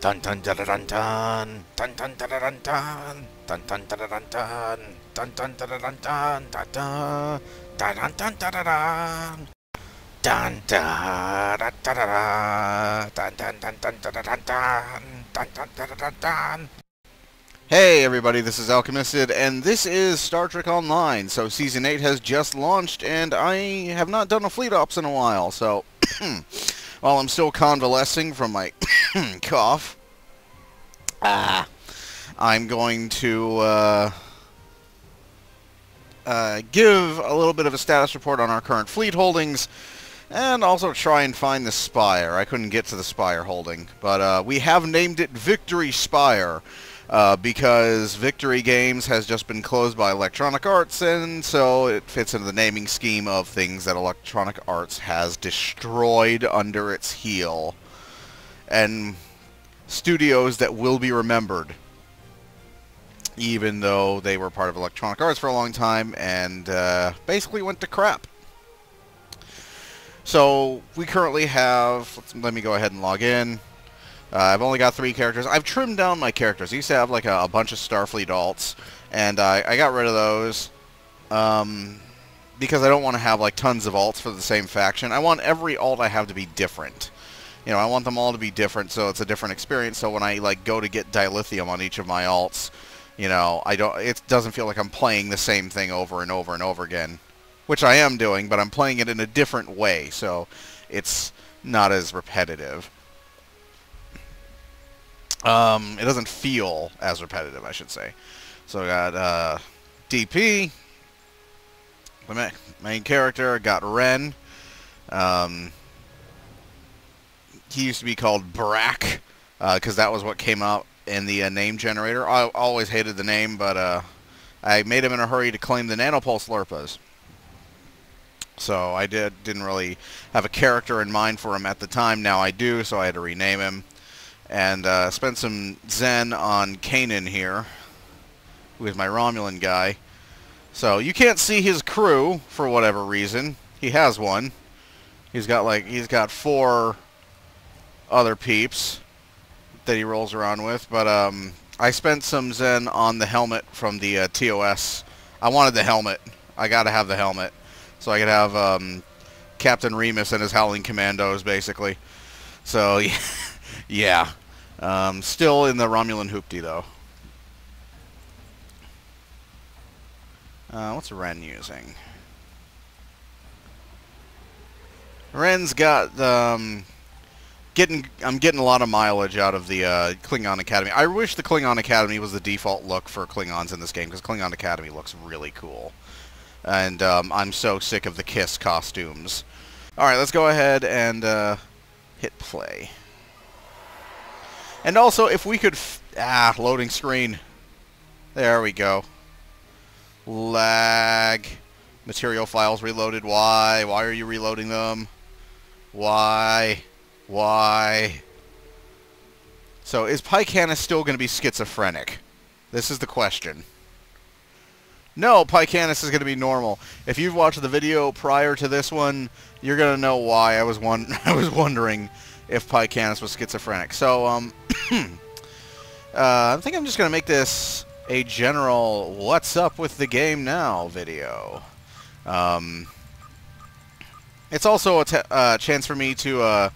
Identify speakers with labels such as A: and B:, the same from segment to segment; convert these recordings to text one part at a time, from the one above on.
A: Dun dun da da dun dun dun dun da da dun dun dun dun da da dun dun dun dun da da dun dun da da dun dun da da dun dun da da da da da dun dun dun dun dun dun dun dun dun dun.
B: Hey everybody, this is Alchemisted, and this is Star Trek Online. So Season 8 has just launched, and I have not done a Fleet Ops in a while, so... while I'm still convalescing from my cough, ah, I'm going to uh, uh, give a little bit of a status report on our current fleet holdings, and also try and find the Spire. I couldn't get to the Spire holding, but uh, we have named it Victory Spire. Uh, because Victory Games has just been closed by Electronic Arts, and so it fits into the naming scheme of things that Electronic Arts has destroyed under its heel. And studios that will be remembered, even though they were part of Electronic Arts for a long time and uh, basically went to crap. So we currently have, let me go ahead and log in. Uh, I've only got three characters. I've trimmed down my characters. I used to have like a, a bunch of Starfleet alts, and uh, I got rid of those um, because I don't want to have like tons of alts for the same faction. I want every alt I have to be different. You know, I want them all to be different, so it's a different experience. So when I like go to get dilithium on each of my alts, you know, I don't. It doesn't feel like I'm playing the same thing over and over and over again, which I am doing, but I'm playing it in a different way, so it's not as repetitive. Um, it doesn't feel as repetitive, I should say. So I got uh, DP, the main character. Got Ren. Um, he used to be called Brack because uh, that was what came out in the uh, name generator. I always hated the name, but uh, I made him in a hurry to claim the Nanopulse Lurpas. So I did didn't really have a character in mind for him at the time. Now I do, so I had to rename him and uh, spent some Zen on Kanan here, who is my Romulan guy. So you can't see his crew for whatever reason. He has one. He's got like he's got four other peeps that he rolls around with, but um, I spent some Zen on the helmet from the uh, TOS. I wanted the helmet. I got to have the helmet, so I could have um, Captain Remus and his Howling Commandos, basically. So yeah. Yeah. Um, still in the Romulan hoopty, though. Uh, what's Ren using? Ren's got um, getting. I'm getting a lot of mileage out of the uh, Klingon Academy. I wish the Klingon Academy was the default look for Klingons in this game because Klingon Academy looks really cool, and um, I'm so sick of the Kiss costumes. All right, let's go ahead and uh, hit play. And also, if we could... ah, loading screen. There we go. Lag. Material files reloaded. Why? Why are you reloading them? Why? Why? So, is Pycanus still going to be schizophrenic? This is the question. No, Pycanus is going to be normal. If you've watched the video prior to this one, you're going to know why I was I was wondering if Pycanus was schizophrenic. So, um, uh, I think I'm just going to make this a general what's up with the game now video. Um, it's also a uh, chance for me to uh,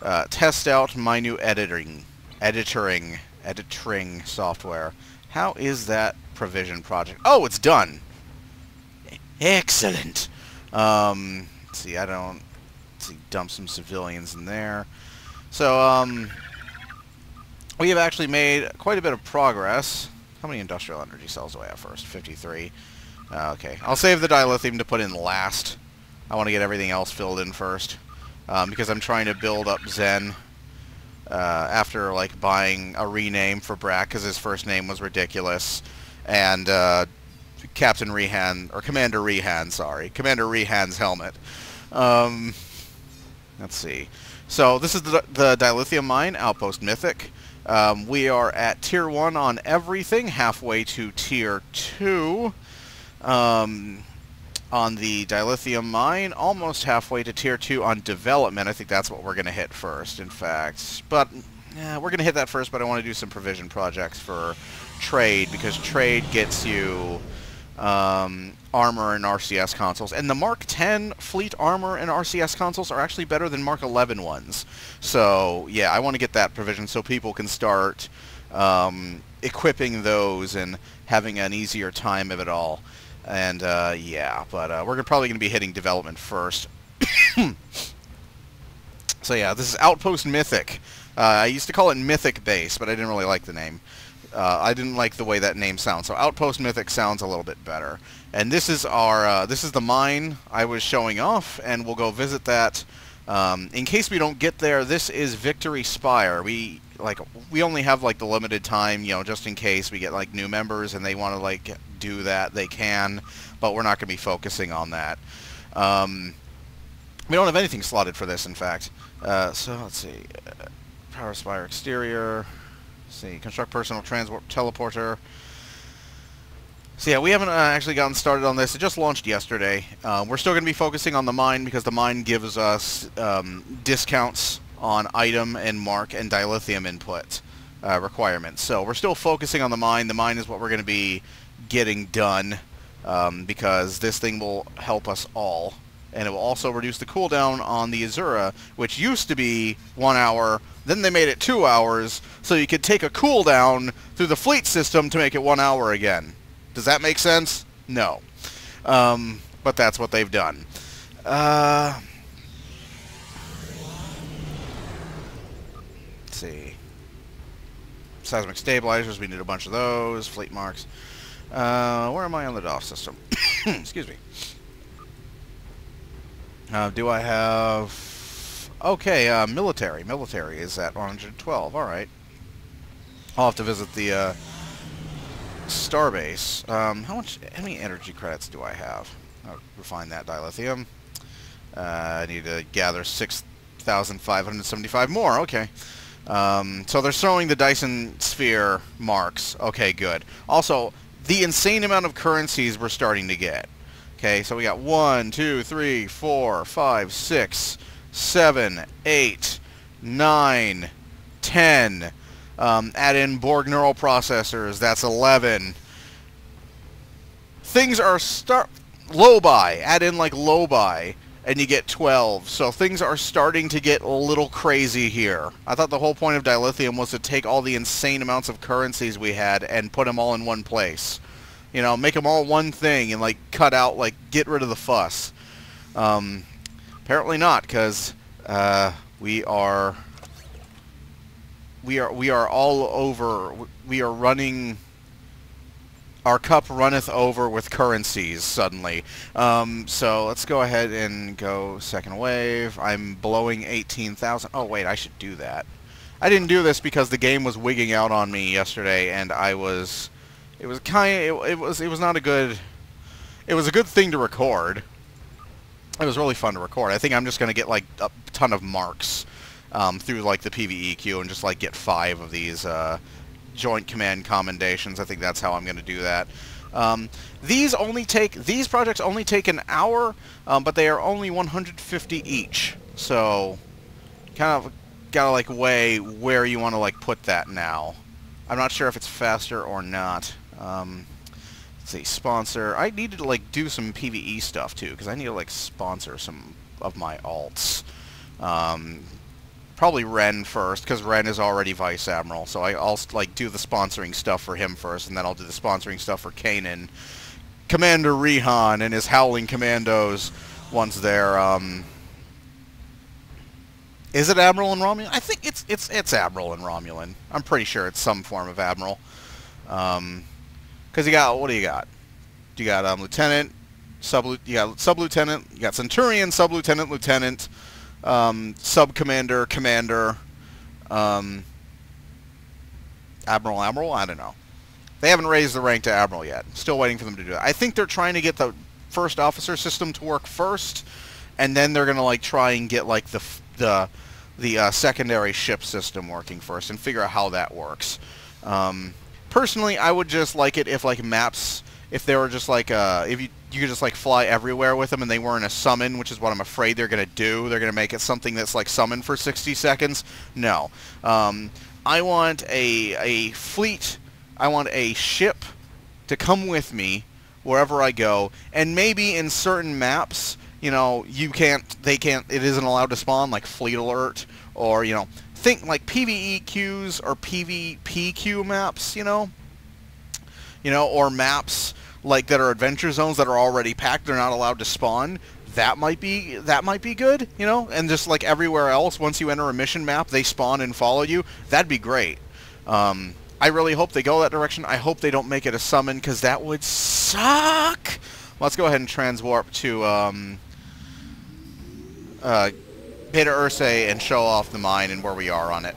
B: uh, test out my new editing, editoring, editoring software. How is that provision project? Oh, it's done. Excellent. Um, see, I don't see. Dump some civilians in there. So, um, we have actually made quite a bit of progress. How many industrial energy cells do I have first? 53. Uh, okay. I'll save the dilithium to put in last. I want to get everything else filled in first. Um, because I'm trying to build up Zen uh, after, like, buying a rename for Brack because his first name was ridiculous. And, uh, Captain Rehan, or Commander Rehan, sorry. Commander Rehan's helmet. Um, let's see. So this is the, the dilithium mine, Outpost Mythic. Um, we are at Tier 1 on everything, halfway to Tier 2 um, on the dilithium mine, almost halfway to Tier 2 on development. I think that's what we're going to hit first, in fact. But yeah, we're gonna hit that first, but I want to do some provision projects for trade because trade gets you um, armor and RCS consoles, and the Mark 10 fleet armor and RCS consoles are actually better than Mark 11 ones. So yeah, I want to get that provision so people can start um, equipping those and having an easier time of it all. And uh, yeah, but uh, we're probably going to be hitting development first. so yeah, this is Outpost Mythic. Uh, I used to call it Mythic Base, but I didn't really like the name. Uh, I didn't like the way that name sounds. So Outpost Mythic sounds a little bit better. And this is our uh, this is the mine I was showing off, and we'll go visit that. Um, in case we don't get there, this is Victory Spire. We like we only have like the limited time, you know, just in case we get like new members and they want to like do that, they can. But we're not going to be focusing on that. Um, we don't have anything slotted for this, in fact. Uh, so let's see. Uh, Power Spire exterior. Let's see. Construct personal transport teleporter. So yeah, we haven't uh, actually gotten started on this. It just launched yesterday. Uh, we're still going to be focusing on the mine because the mine gives us um, discounts on item and mark and dilithium input uh, requirements. So we're still focusing on the mine. The mine is what we're going to be getting done um, because this thing will help us all. And it will also reduce the cooldown on the Azura, which used to be one hour. Then they made it two hours, so you could take a cooldown through the fleet system to make it one hour again. Does that make sense? No. Um, but that's what they've done. Uh, let's see. Seismic stabilizers, we need a bunch of those. Fleet marks. Uh, where am I on the DOF system? Excuse me. Uh, do I have... Okay, uh, military. Military is at 112. Alright. I'll have to visit the... Starbase. Um, how much? How many energy credits do I have? I'll refine that dilithium. Uh, I need to gather 6,575 more. Okay. Um, so they're throwing the Dyson Sphere marks. Okay, good. Also, the insane amount of currencies we're starting to get. Okay, so we got one, two, three, four, five, six, seven, eight, nine, ten. Um, add in Borg neural processors, that's 11. Things are start Lobi, add in like Lobi, and you get 12. So things are starting to get a little crazy here. I thought the whole point of dilithium was to take all the insane amounts of currencies we had and put them all in one place. You know, make them all one thing and like cut out, like get rid of the fuss. Um, apparently not, because uh, we are we are we are all over. We are running. Our cup runneth over with currencies suddenly. Um, so let's go ahead and go second wave. I'm blowing 18,000. Oh wait, I should do that. I didn't do this because the game was wigging out on me yesterday, and I was. It was kind. It, it was. It was not a good. It was a good thing to record. It was really fun to record. I think I'm just going to get like a ton of marks um, through like the PVE queue and just like get five of these uh, joint command commendations. I think that's how I'm going to do that. Um, these only take these projects only take an hour, um, but they are only 150 each. So kind of gotta like weigh where you want to like put that now. I'm not sure if it's faster or not. Um, let's see, sponsor. I need to like do some PVE stuff too because I need to like sponsor some of my alts. Um, probably Ren first, because Ren is already Vice Admiral. So I, will like do the sponsoring stuff for him first, and then I'll do the sponsoring stuff for Kanan. Commander Rihan and his Howling Commandos once they're um, is it Admiral and Romulan? I think it's it's it's Admiral and Romulan. I'm pretty sure it's some form of Admiral. Um, because you got what do you got? You got um, Lieutenant, sub you got Sub Lieutenant, you got Centurion, Sub Lieutenant, Lieutenant um, sub commander, commander, um, admiral, admiral. I don't know. They haven't raised the rank to admiral yet. Still waiting for them to do that. I think they're trying to get the first officer system to work first, and then they're gonna like try and get like the the the uh, secondary ship system working first and figure out how that works. Um, personally, I would just like it if like maps if they were just like uh, if you you could just like fly everywhere with them and they weren't a summon, which is what I'm afraid they're gonna do. They're gonna make it something that's like summon for 60 seconds. No, um, I want a a fleet. I want a ship to come with me wherever I go, and maybe in certain maps, you know, you can't, they can't, it isn't allowed to spawn, like Fleet Alert, or, you know, think like PvE queues or PvP queue maps, you know, you know, or maps like that are adventure zones that are already packed, they're not allowed to spawn. That might be that might be good, you know, and just like everywhere else, once you enter a mission map, they spawn and follow you. That'd be great. Um, I really hope they go that direction. I hope they don't make it a summon, because that would suck. Let's go ahead and transwarp to um, uh, Beta Ursae and show off the mine and where we are on it.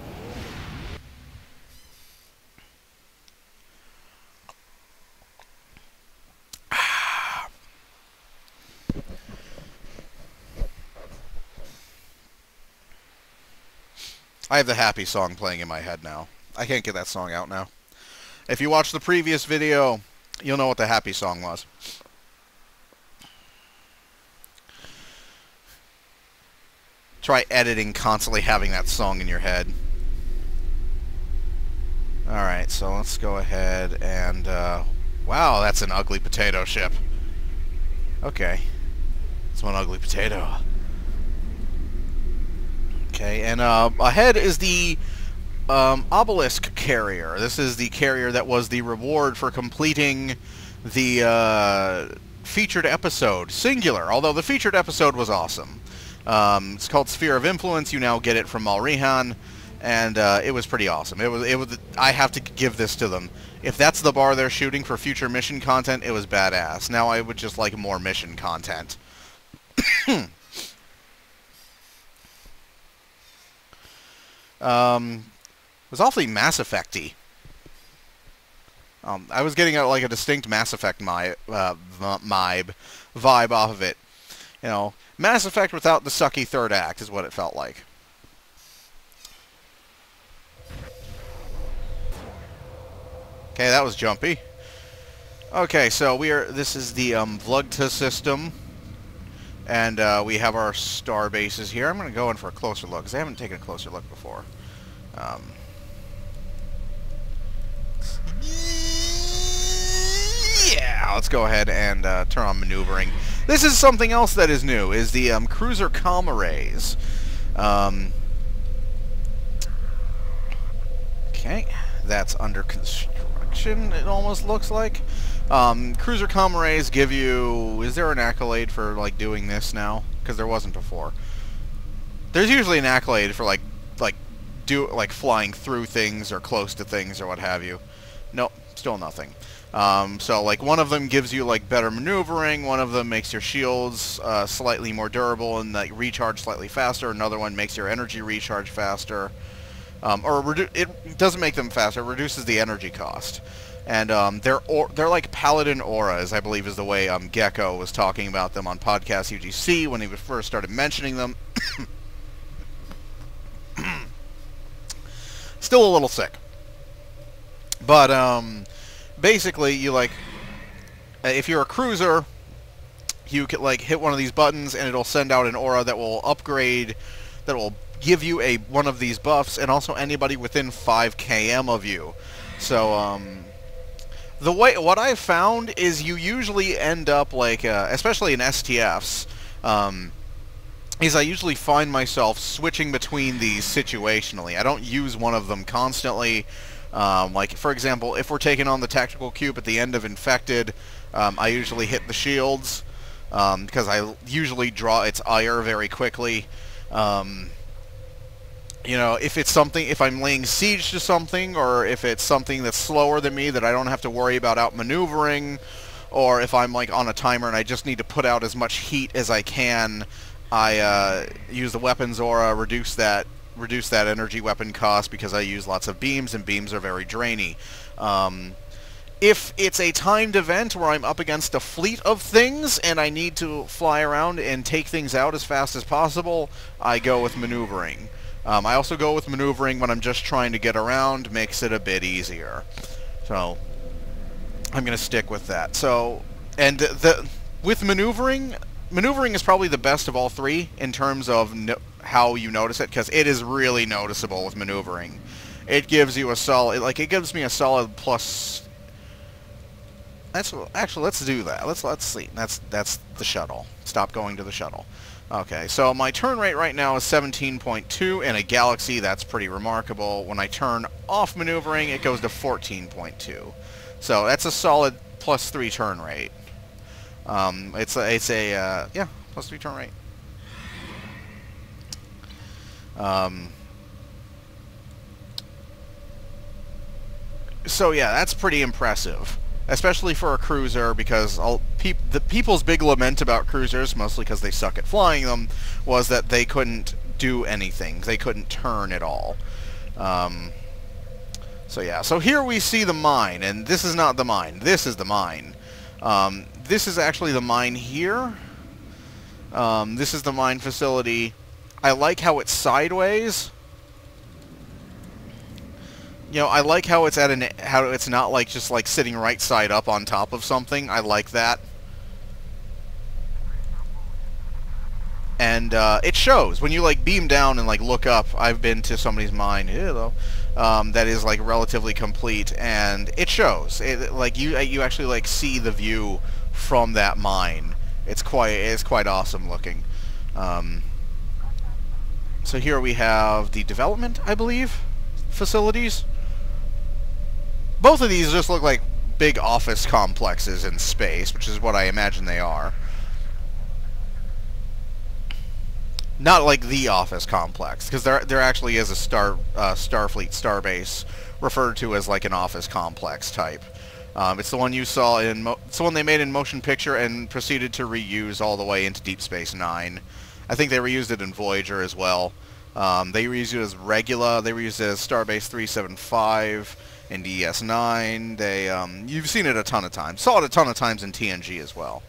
B: I have the happy song playing in my head now. I can't get that song out now. If you watch the previous video, you'll know what the happy song was. Try editing constantly having that song in your head. Alright, so let's go ahead and... Uh, wow, that's an ugly potato ship. Okay. It's one ugly potato. Okay, and uh, ahead is the um, Obelisk Carrier. This is the carrier that was the reward for completing the uh, featured episode, singular, although the featured episode was awesome. Um, it's called Sphere of Influence. You now get it from Malrihan, and uh, it was pretty awesome. It was, it was. I have to give this to them. If that's the bar they're shooting for future mission content, it was badass. Now I would just like more mission content. um, was awfully Mass Effecty. Um, I was getting a, like a distinct Mass Effect my, uh, vibe, vibe off of it. You know, Mass Effect without the sucky third act is what it felt like. Okay, that was jumpy. Okay, so we are. This is the um, Vlugta system, and uh, we have our star bases here. I'm going to go in for a closer look because I haven't taken a closer look before. Um, yeah, let's go ahead and uh, turn on maneuvering. This is something else that is new, is the um, Cruiser Com Arrays. Um, okay, that's under construction, it almost looks like. Um, Cruiser Com Arrays give you... Is there an accolade for, like, doing this now? Because there wasn't before. There's usually an accolade for, like, like do like flying through things or close to things or what have you. Nope, still nothing. Um, so like one of them gives you like better maneuvering, one of them makes your shields uh, slightly more durable and like recharge slightly faster. Another one makes your energy recharge faster, um, or it doesn't make them faster. It reduces the energy cost. And um, they're they're like paladin auras, I believe, is the way um, Gecko was talking about them on podcast UGC when he first started mentioning them. Still a little sick. But, um, basically, you, like, if you're a cruiser, you can, like, hit one of these buttons, and it'll send out an aura that will upgrade, that will give you a one of these buffs, and also anybody within 5 km of you. So, um, the way, what I've found is you usually end up, like, uh, especially in STFs, um, is I usually find myself switching between these situationally. I don't use one of them constantly. Um, like, for example, if we're taking on the tactical cube at the end of Infected, um, I usually hit the shields, um, because I usually draw its ire very quickly. Um, you know, if it's something, if I'm laying siege to something, or if it's something that's slower than me that I don't have to worry about outmaneuvering, or if I'm, like, on a timer and I just need to put out as much heat as I can I uh, use the weapons aura, reduce that reduce that energy weapon cost because I use lots of beams, and beams are very drainy. Um, if it's a timed event where I'm up against a fleet of things and I need to fly around and take things out as fast as possible, I go with maneuvering. Um, I also go with maneuvering when I'm just trying to get around, makes it a bit easier. So, I'm going to stick with that. So, and the with maneuvering, maneuvering is probably the best of all three in terms of no, how you notice it because it is really noticeable with maneuvering. It gives you a solid, like it gives me a solid plus. That's actually let's do that. Let's let's see. That's that's the shuttle. Stop going to the shuttle. Okay, so my turn rate right now is 17.2. In a Galaxy, that's pretty remarkable. When I turn off maneuvering, it goes to 14.2. So that's a solid plus 3 turn rate. Um, it's a, it's a uh, yeah, plus 3 turn rate. Um, so yeah, that's pretty impressive especially for a cruiser, because pe the people's big lament about cruisers, mostly because they suck at flying them, was that they couldn't do anything. They couldn't turn at all. Um, so yeah, so here we see the mine, and this is not the mine. This is the mine. Um, this is actually the mine here. Um, this is the mine facility. I like how it's sideways you know, I like how it's at an how it's not like just like sitting right side up on top of something. I like that. And uh, it shows when you like beam down and like look up. I've been to somebody's mine, hello, um, that is like relatively complete, and it shows. It, like you you actually like see the view from that mine. It's quite it's quite awesome looking. Um, so here we have the development, I believe, facilities. Both of these just look like big office complexes in space, which is what I imagine they are. Not like the office complex, because there there actually is a star uh, Starfleet starbase referred to as like an office complex type. Um, it's the one you saw in it's the one they made in motion picture and proceeded to reuse all the way into Deep Space Nine. I think they reused it in Voyager as well. Um, they reused it as Regula. They reused it as Starbase 375 in DS9. They, um, you've seen it a ton of times. Saw it a ton of times in TNG as well.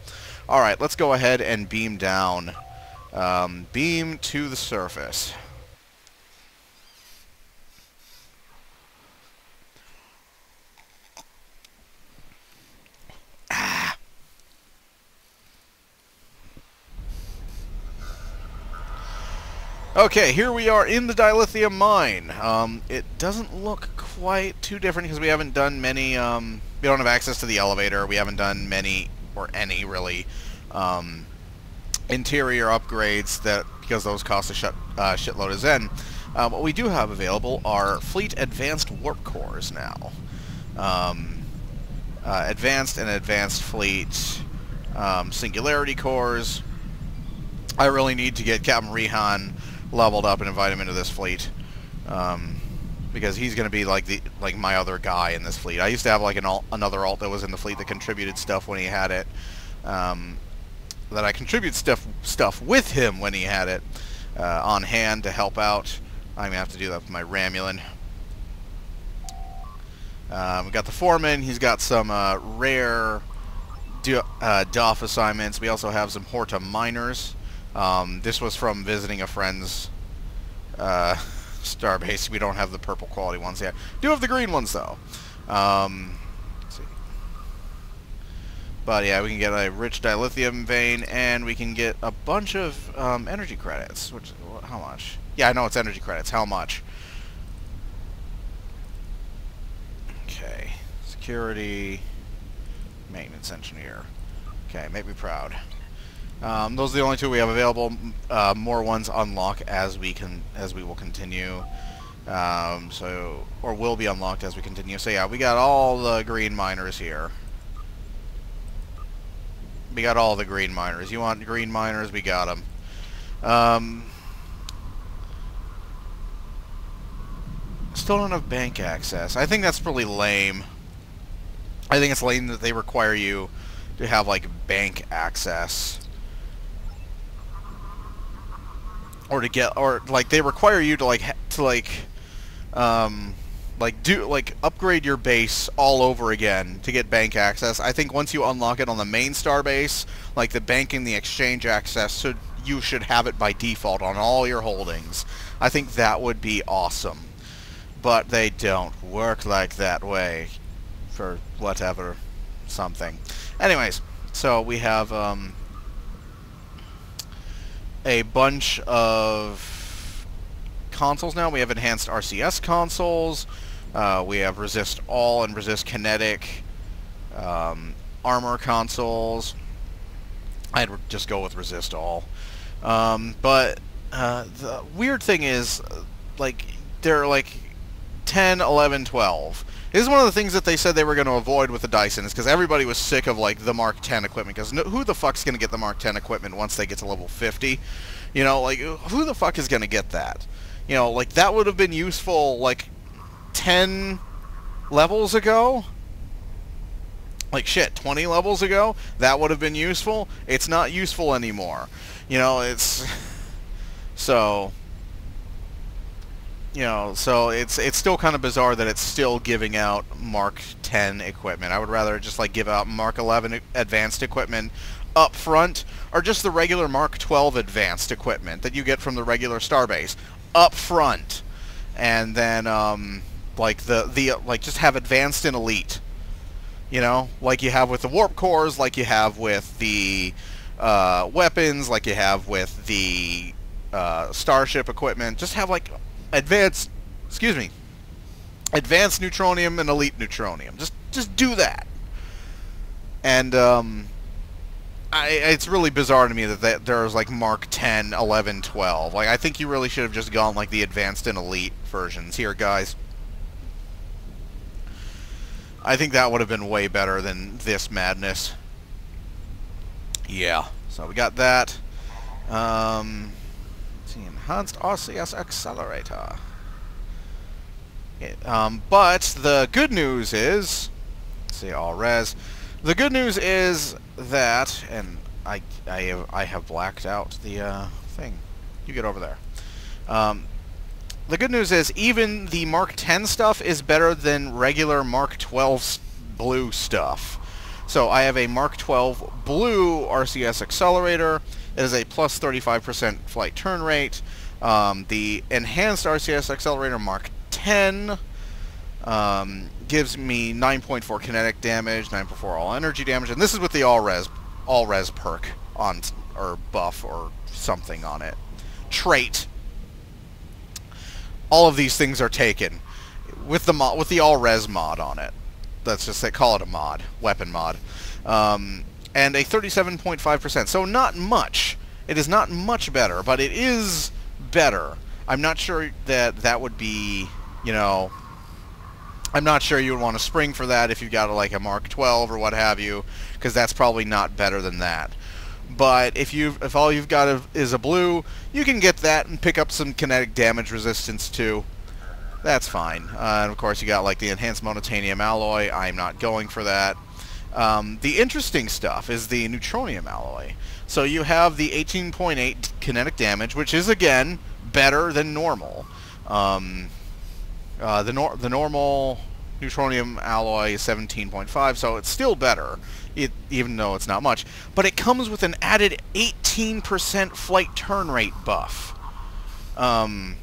B: All right, let's go ahead and beam down. Um, beam to the surface. Okay, here we are in the dilithium mine. Um, it doesn't look quite too different because we haven't done many, um, we don't have access to the elevator, we haven't done many, or any really, um, interior upgrades that, because those cost a shut, uh, shitload of Zen. Uh, what we do have available are Fleet Advanced Warp Cores now. Um, uh, advanced and Advanced Fleet um, Singularity Cores. I really need to get Captain Rehan leveled up and invite him into this fleet. Um, because he's going to be like the like my other guy in this fleet. I used to have like an alt, another alt that was in the fleet that contributed stuff when he had it. Um, that I contribute stuff stuff with him when he had it uh, on hand to help out. I'm gonna have to do that with my Romulan. Um, we got the foreman. He's got some uh, rare do, uh, DOF assignments. We also have some Horta miners. Um, this was from visiting a friend's uh, starbase. We don't have the purple quality ones yet. Do have the green ones though. Um, but yeah, we can get a rich dilithium vein, and we can get a bunch of um, energy credits. Which, how much? Yeah, I know it's energy credits. How much? Okay, security, maintenance engineer. Okay, make me proud. Um, those are the only two we have available. Uh, more ones unlock as we can as we will continue. Um, so or will be unlocked as we continue. So yeah, we got all the green miners here. We got all the green miners. You want green miners? We got them. Um, still don't have bank access. I think that's pretty lame. I think it's lame that they require you to have like bank access. or to get or like they require you to like to like um like do like upgrade your base all over again to get bank access. I think once you unlock it on the main star base, like the bank and the exchange access, so you should have it by default on all your holdings. I think that would be awesome. But they don't work like that way for whatever something. Anyways, so we have um, a bunch of consoles now. We have enhanced RCS consoles. Uh, we have resist all and resist kinetic um, armor consoles. I'd just go with resist all. Um, but uh, the weird thing is, like, they're like 10, 11, 12. This is one of the things that they said they were going to avoid with the Dyson, is because everybody was sick of, like, the Mark 10 equipment, because no, who the fuck's going to get the Mark 10 equipment once they get to level 50? You know, like, who the fuck is going to get that? You know, like, that would have been useful, like, 10 levels ago? Like, shit, 20 levels ago? That would have been useful? It's not useful anymore. You know, it's... So, you know, so it's it's still kind of bizarre that it's still giving out Mark 10 equipment. I would rather just like give out Mark 11 advanced equipment up front, or just the regular Mark 12 advanced equipment that you get from the regular Starbase up front, and then um, like the the like just have advanced and elite. You know, like you have with the warp cores, like you have with the uh, weapons, like you have with the uh, starship equipment. Just have like advanced, excuse me, advanced neutronium and elite neutronium. Just just do that. And um, I, it's really bizarre to me that, that there's like Mark 10, 11, 12. Like I think you really should have just gone like the advanced and elite versions here, guys. I think that would have been way better than this madness. Yeah, so we got that. Um, enhanced RCS accelerator. It, um, but the good news is, see all res. The good news is that, and I I have, I have blacked out the uh, thing. You get over there. Um, the good news is even the Mark 10 stuff is better than regular Mark 12 blue stuff. So I have a Mark 12 blue RCS accelerator. It is a plus 35% flight turn rate. Um, the enhanced RCS accelerator Mark 10 um, gives me 9.4 kinetic damage, 9.4 all energy damage, and this is with the all res all res perk on or buff or something on it. Trait. All of these things are taken with the mod with the all res mod on it. Let's just say call it a mod, weapon mod, um, and a 37.5%. So not much. It is not much better, but it is better. I'm not sure that that would be, you know, I'm not sure you would want to spring for that if you've got like a Mark 12 or what have you, because that's probably not better than that. But if you if all you've got is a blue, you can get that and pick up some kinetic damage resistance too. That's fine. Uh, and of course you got like the enhanced monotanium alloy. I'm not going for that. Um, the interesting stuff is the neutronium alloy. So you have the 18.8 kinetic damage, which is again better than normal. Um, uh, the nor the normal neutronium alloy is 17.5, so it's still better, it, even though it's not much. But it comes with an added 18% flight turn rate buff, um,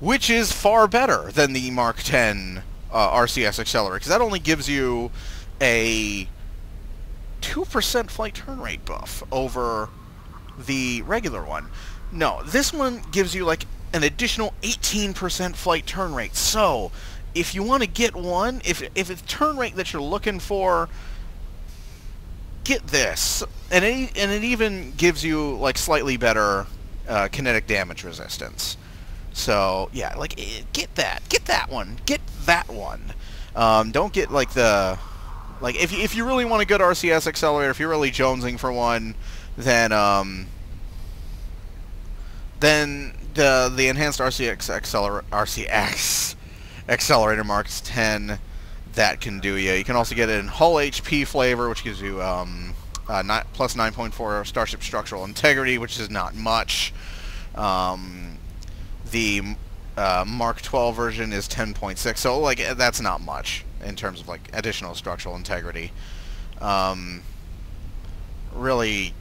B: which is far better than the Mark 10 uh, RCS accelerator, because that only gives you a 2% flight turn rate buff over the regular one. No, this one gives you like an additional 18% flight turn rate. So, if you want to get one, if if it's turn rate that you're looking for, get this. And it, and it even gives you like slightly better uh, kinetic damage resistance. So, yeah, like eh, get that. Get that one. Get that one. Um, don't get like the like if if you really want a good RCS accelerator, if you're really jonesing for one, then um, then the the enhanced RCX accelerator RCX accelerator marks 10 that can do you. You can also get it in hull HP flavor, which gives you um, uh, plus 9.4 starship structural integrity, which is not much. Um, the uh, Mark 12 version is 10.6, so like that's not much in terms of like additional structural integrity. Um, really,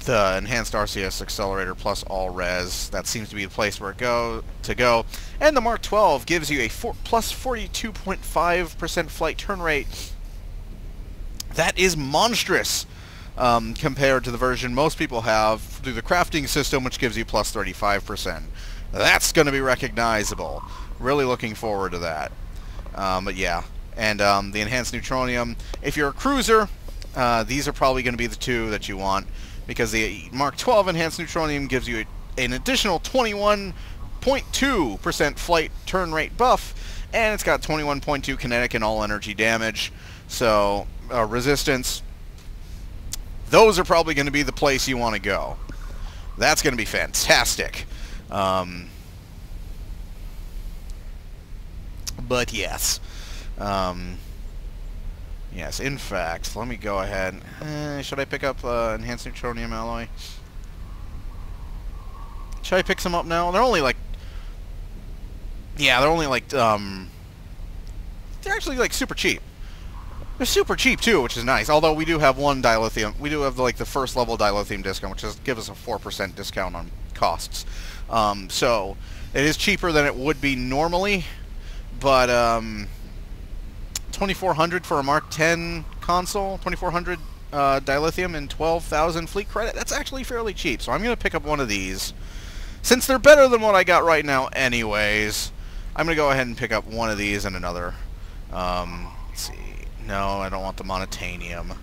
B: the enhanced RCS accelerator plus all res. That seems to be the place where it go to go. And the Mark 12 gives you a four, plus 42.5% flight turn rate. That is monstrous um, compared to the version most people have through the crafting system, which gives you plus 35%. That's going to be recognizable. Really looking forward to that. Um, but yeah, and um, the enhanced neutronium. If you're a cruiser, uh, these are probably going to be the two that you want because the Mark 12 enhanced neutronium gives you a, an additional 21.2% flight turn rate buff, and it's got 21.2 kinetic and all energy damage. So uh, resistance. Those are probably going to be the place you want to go. That's going to be fantastic. Um, but yes. Um, yes, in fact, let me go ahead. Eh, should I pick up uh, Enhanced Neutronium Alloy? Should I pick some up now? They're only like... Yeah, they're only like... Um, they're actually like super cheap. They're super cheap too, which is nice. Although we do have one dilithium, we do have like the first level dilithium discount, which is gives us a four percent discount on costs. Um, so it is cheaper than it would be normally, but um, 2400 for a Mark 10 console, 2400 uh, dilithium and 12,000 fleet credit. That's actually fairly cheap. So I'm going to pick up one of these. Since they're better than what I got right now anyways, I'm going to go ahead and pick up one of these and another. Um, let's see. No, I don't want the monotanium.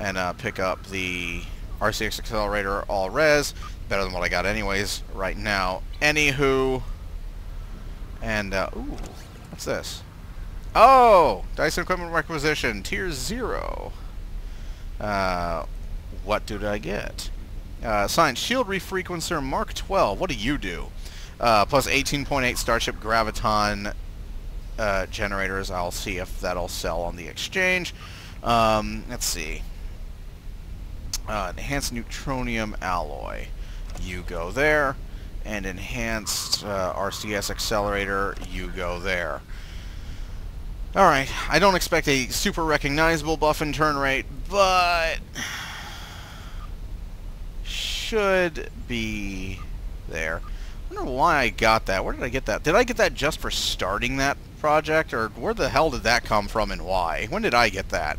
B: And uh, pick up the RCX Accelerator All Res. Better than what I got anyways right now. Anywho. And, uh, ooh, what's this? Oh! Dyson Equipment Requisition, Tier 0. Uh, what did I get? Uh, Science Shield Refrequencer Mark 12. What do you do? Uh, plus 18.8 Starship Graviton uh, generators. I'll see if that'll sell on the exchange. Um, let's see. Uh, enhanced Neutronium Alloy. You go there. And Enhanced uh, RCS Accelerator. You go there. Alright, I don't expect a super recognizable buff and turn rate, but should be there. I wonder why I got that. Where did I get that? Did I get that just for starting that project, or where the hell did that come from and why? When did I get that?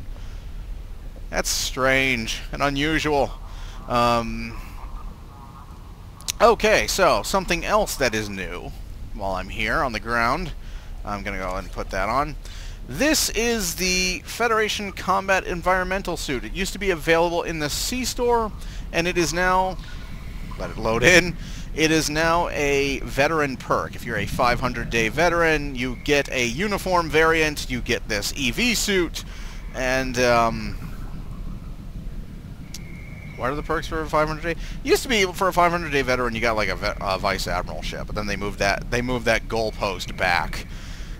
B: That's strange and unusual. Um, okay, so something else that is new while I'm here on the ground. I'm going to go ahead and put that on. This is the Federation Combat Environmental Suit. It used to be available in the C-Store, and it is now... Let it load in. It is now a veteran perk. If you're a 500-day veteran, you get a uniform variant, you get this EV suit, and... Um, what are the perks for a 500 day? Used to be for a 500 day veteran, you got like a, a vice admiral ship, but then they moved that they moved that goalpost back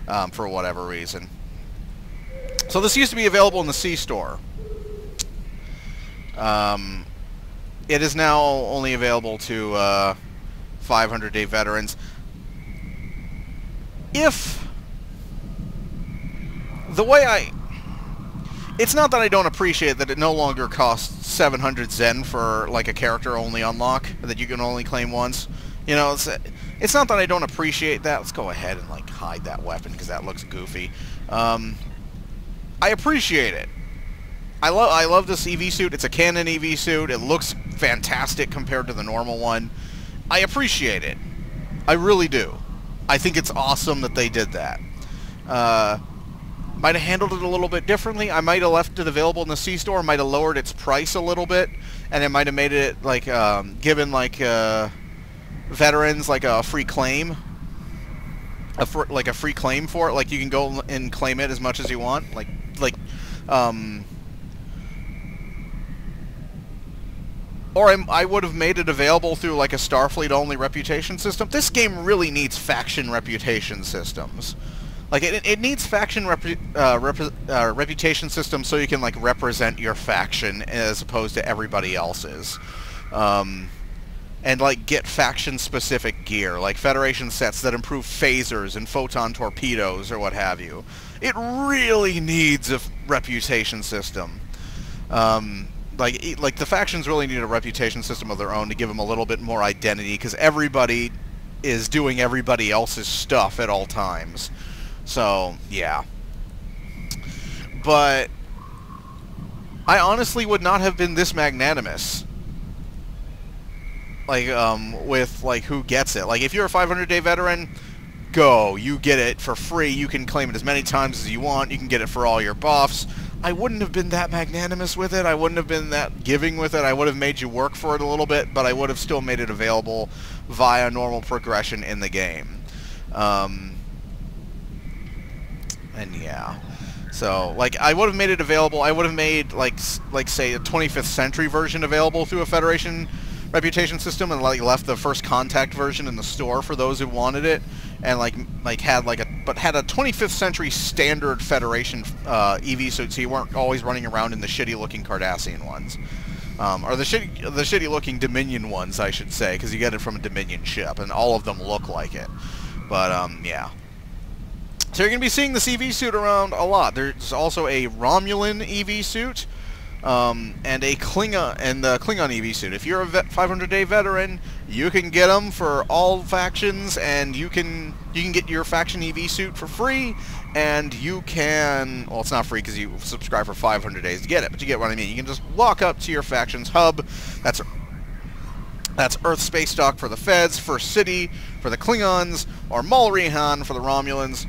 B: um, for whatever reason. So this used to be available in the C-Store. Um, it is now only available to uh, 500-day veterans. If the way I... It's not that I don't appreciate that it no longer costs 700 Zen for like a character-only unlock that you can only claim once. You know, it's, it's not that I don't appreciate that. Let's go ahead and like hide that weapon because that looks goofy. Um, I appreciate it. I love I love this EV suit. It's a Canon EV suit. It looks fantastic compared to the normal one. I appreciate it. I really do. I think it's awesome that they did that. Uh, might have handled it a little bit differently. I might have left it available in the C-store. Might have lowered its price a little bit, and it might have made it like um, given like uh, veterans like a free claim a fr like a free claim for it. Like you can go and claim it as much as you want. Like like um or I'm, i would have made it available through like a Starfleet only reputation system. This game really needs faction reputation systems. Like it, it needs faction repu uh, uh, reputation systems so you can like represent your faction as opposed to everybody else's. Um, and like get faction specific gear, like Federation sets that improve phasers and photon torpedoes or what have you. It really needs a reputation system. Um, like like the factions really need a reputation system of their own to give them a little bit more identity because everybody is doing everybody else's stuff at all times. So yeah, but I honestly would not have been this magnanimous. Like um with like who gets it. Like if you're a 500 day veteran, go. You get it for free. You can claim it as many times as you want. You can get it for all your buffs. I wouldn't have been that magnanimous with it. I wouldn't have been that giving with it. I would have made you work for it a little bit, but I would have still made it available via normal progression in the game. Um, and yeah. So, like, I would have made it available. I would have made, like, like say, a 25th century version available through a Federation reputation system, and like left the first contact version in the store for those who wanted it, and like like had like a but had a 25th century standard Federation uh, EV suit, so you weren't always running around in the shitty looking Cardassian ones. Um, or the shitty, the shitty-looking Dominion ones, I should say, because you get it from a Dominion ship, and all of them look like it. But um, yeah. So you're going to be seeing the EV suit around a lot. There's also a Romulan EV suit, um, and a Klingon and the Klingon EV suit. If you're a 500-day veteran, you can get them for all factions, and you can you can get your faction EV suit for free, and you can well, it's not free because you subscribe for 500 days to get it, but you get what I mean. You can just walk up to your faction's hub. That's that's Earth Space Dock for the Feds, First City for the Klingons, or Mol'Rihan for the Romulans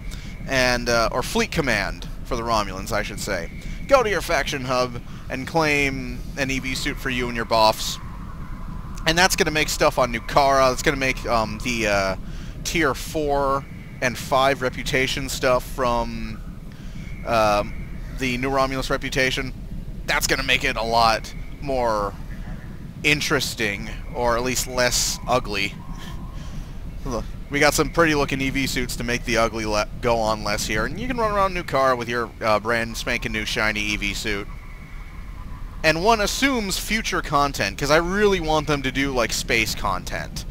B: and uh, or Fleet Command for the Romulans, I should say. Go to your faction hub and claim an EV suit for you and your buffs, and that's going to make stuff on Nukara. That's going to make um, the uh, tier four and five reputation stuff from um, the New Romulus reputation. That's going to make it a lot more interesting, or at least less ugly. We got some pretty looking EV suits to make the ugly go on less here. And you can run around Nukara with your uh, brand spanking new shiny EV suit. And one assumes future content, because I really want them to do, like, space content.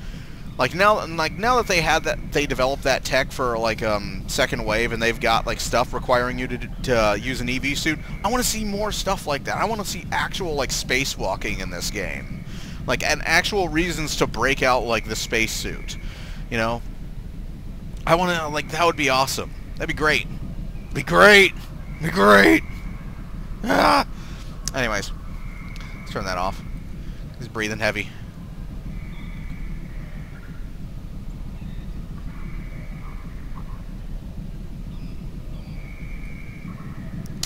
B: Like now, like now that they had that, they developed that tech for like um, second wave, and they've got like stuff requiring you to, to uh, use an EV suit. I want to see more stuff like that. I want to see actual like spacewalking in this game, like and actual reasons to break out like the spacesuit. You know, I want to, like, that would be awesome. That'd be great. Be great. Be great. Ah. Anyways, turn that off. He's breathing heavy.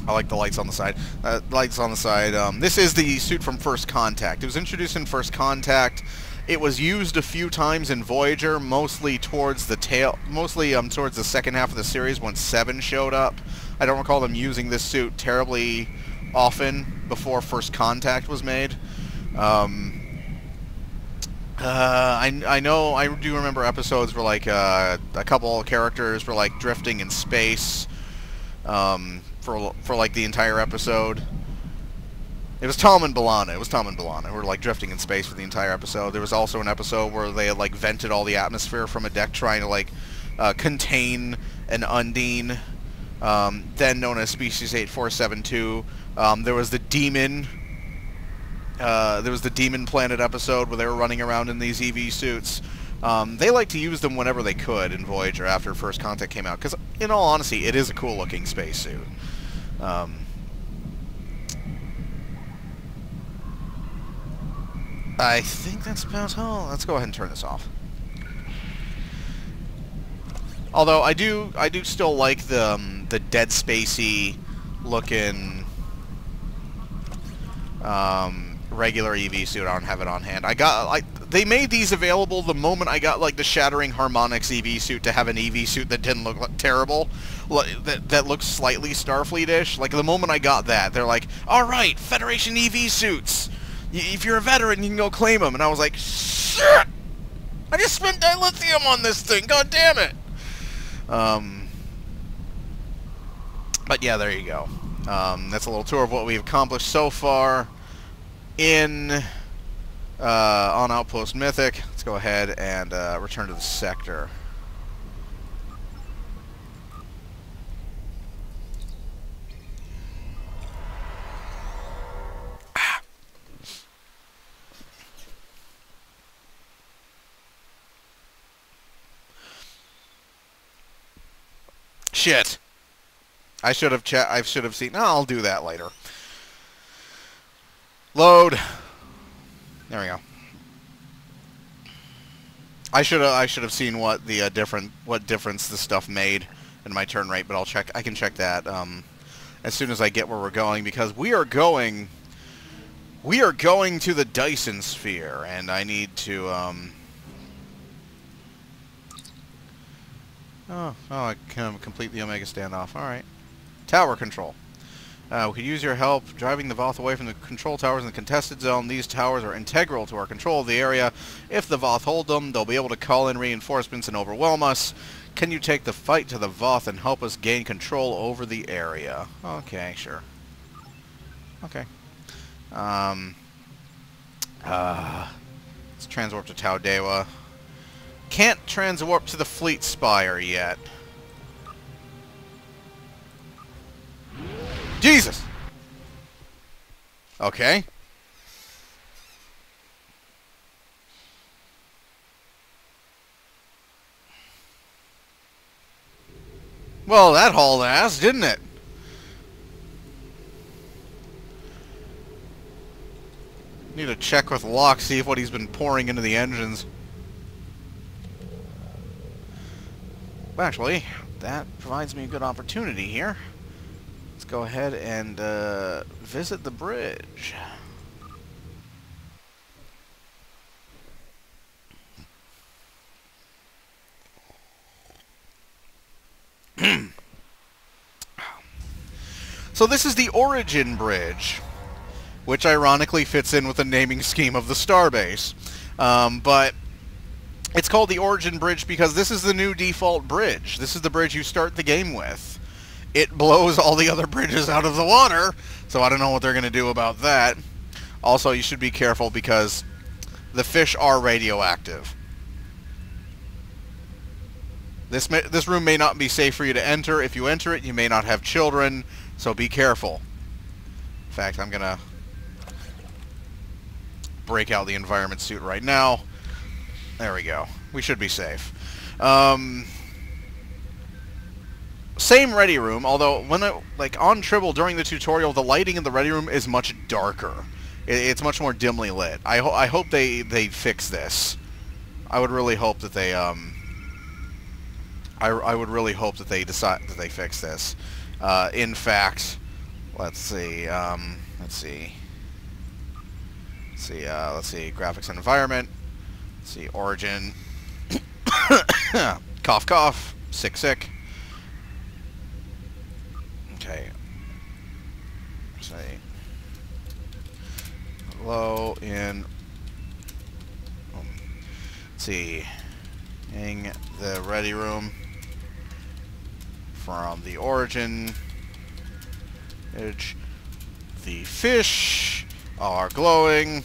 B: I like the lights on the side. Uh, lights on the side. Um, this is the suit from First Contact. It was introduced in First Contact. It was used a few times in Voyager, mostly towards the tail, mostly um, towards the second half of the series when Seven showed up. I don't recall them using this suit terribly often before First Contact was made. Um, uh, I, I know, I do remember episodes where like uh, a couple of characters were like drifting in space um, for for like the entire episode. It was Tom and B'Elanna. It was Tom and B'Elanna. We were like drifting in space for the entire episode. There was also an episode where they had like vented all the atmosphere from a deck trying to like uh, contain an Undine, um, then known as Species 8472. Um, there was the Demon. Uh, there was the Demon Planet episode where they were running around in these EV suits. Um, they like to use them whenever they could in Voyager after First Contact came out, because in all honesty, it is a cool-looking spacesuit. Um, I think that's about all. Let's go ahead and turn this off. Although I do, I do still like the um, the Dead Spacey looking um, regular EV suit. I don't have it on hand. I got like they made these available the moment I got like the Shattering Harmonics EV suit to have an EV suit that didn't look terrible, that that looks slightly Starfleet-ish. Like the moment I got that, they're like, "All right, Federation EV suits." if you're a veteran, you can go claim them. And I was like, shit! I just spent dilithium on this thing. God damn it! Um, but yeah, there you go. Um, that's a little tour of what we've accomplished so far in uh, on Outpost Mythic. Let's go ahead and uh, return to the sector. Shit. I should have I should have seen. No, I'll do that later. Load. There we go. I should have I should have seen what the uh, different what difference the stuff made in my turn rate, but I'll check. I can check that um, as soon as I get where we're going because we are going. We are going to the Dyson Sphere, and I need to. Um, oh, oh! I can complete the Omega standoff. All right. Tower control. Uh, we could use your help driving the Voth away from the control towers in the contested zone. These towers are integral to our control of the area. If the Voth hold them, they'll be able to call in reinforcements and overwhelm us. Can you take the fight to the Voth and help us gain control over the area? Okay, sure. Okay. Um, uh, let's transwarp to Tau Dewa. Can't transwarp to the Fleet Spire yet. Jesus! Okay. Well, that hauled ass, didn't it? Need to check with Locke, see if what he's been pouring into the engines. Actually, that provides me a good opportunity here. Let's go ahead and uh, visit the bridge. so this is the Origin Bridge, which ironically fits in with the naming scheme of the Starbase. Um, but it's called the Origin Bridge because this is the new default bridge. This is the bridge you start the game with. It blows all the other bridges out of the water, so I don't know what they're going to do about that. Also, you should be careful because the fish are radioactive. This, may, this room may not be safe for you to enter. If you enter it, you may not have children, so be careful. In fact, I'm going to break out the environment suit right now. There we go. We should be safe. Um, same ready room, although when I, like on Tribble during the tutorial, the lighting in the ready room is much darker. It, it's much more dimly lit. I, ho I hope they they fix this. I would really hope that they um. I, I would really hope that they decide that they fix this. Uh, in fact, let's see. Um, let's see. Let's see. Uh, let's see. Graphics and environment. Let's see. Origin. cough, cough. Sick, sick. Okay. Say low in. Um, let's see. In the ready room from the origin edge. The fish are glowing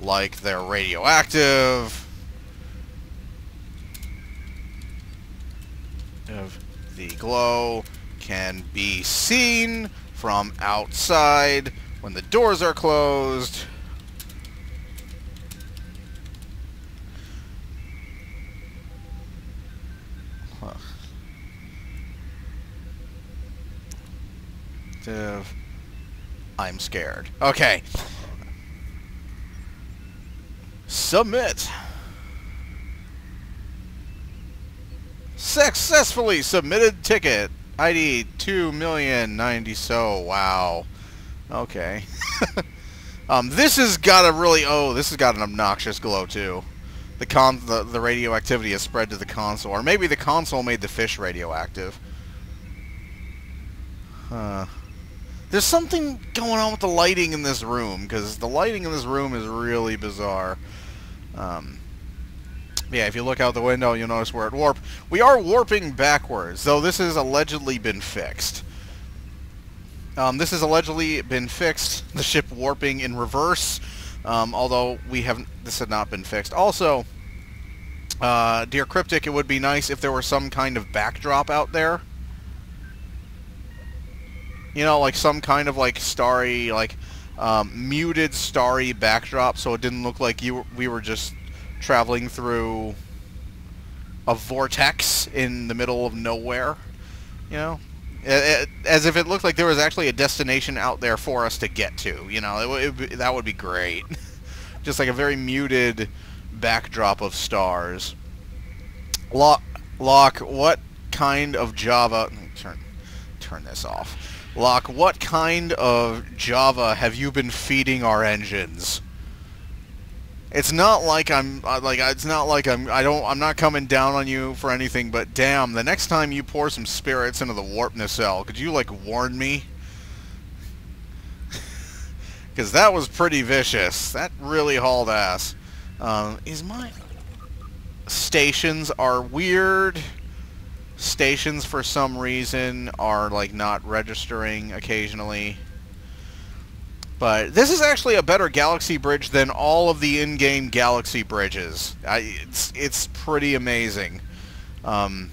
B: like they're radioactive. Of the glow can be seen from outside when the doors are closed. I'm scared. Okay. Submit. Successfully submitted ticket. ID 2,090 so. Wow. Okay. um, this has got a really... Oh, this has got an obnoxious glow, too. The, con the, the radioactivity has spread to the console. Or maybe the console made the fish radioactive. Huh. There's something going on with the lighting in this room, because the lighting in this room is really bizarre. Um, yeah, if you look out the window, you'll notice we're at warp. We are warping backwards, though this has allegedly been fixed. Um, this has allegedly been fixed, the ship warping in reverse, um, although we haven't, this had not been fixed. Also, uh, dear Cryptic, it would be nice if there were some kind of backdrop out there you know, like some kind of like starry, like um, muted starry backdrop, so it didn't look like you we were just traveling through a vortex in the middle of nowhere. You know, as if it looked like there was actually a destination out there for us to get to. You know, it, that would be great. Just like a very muted backdrop of stars. Lock, Lock, what kind of Java... Turn, turn this off. Lock, what kind of Java have you been feeding our engines? It's not like I'm uh, like it's not like I'm I don't I'm not coming down on you for anything, but damn, the next time you pour some spirits into the warp nacelle, could you like warn me? Because that was pretty vicious. That really hauled ass. Um, is my stations are weird. Stations for some reason are like not registering occasionally. But this is actually a better Galaxy Bridge than all of the in-game Galaxy Bridges. I, it's, it's pretty amazing. Um,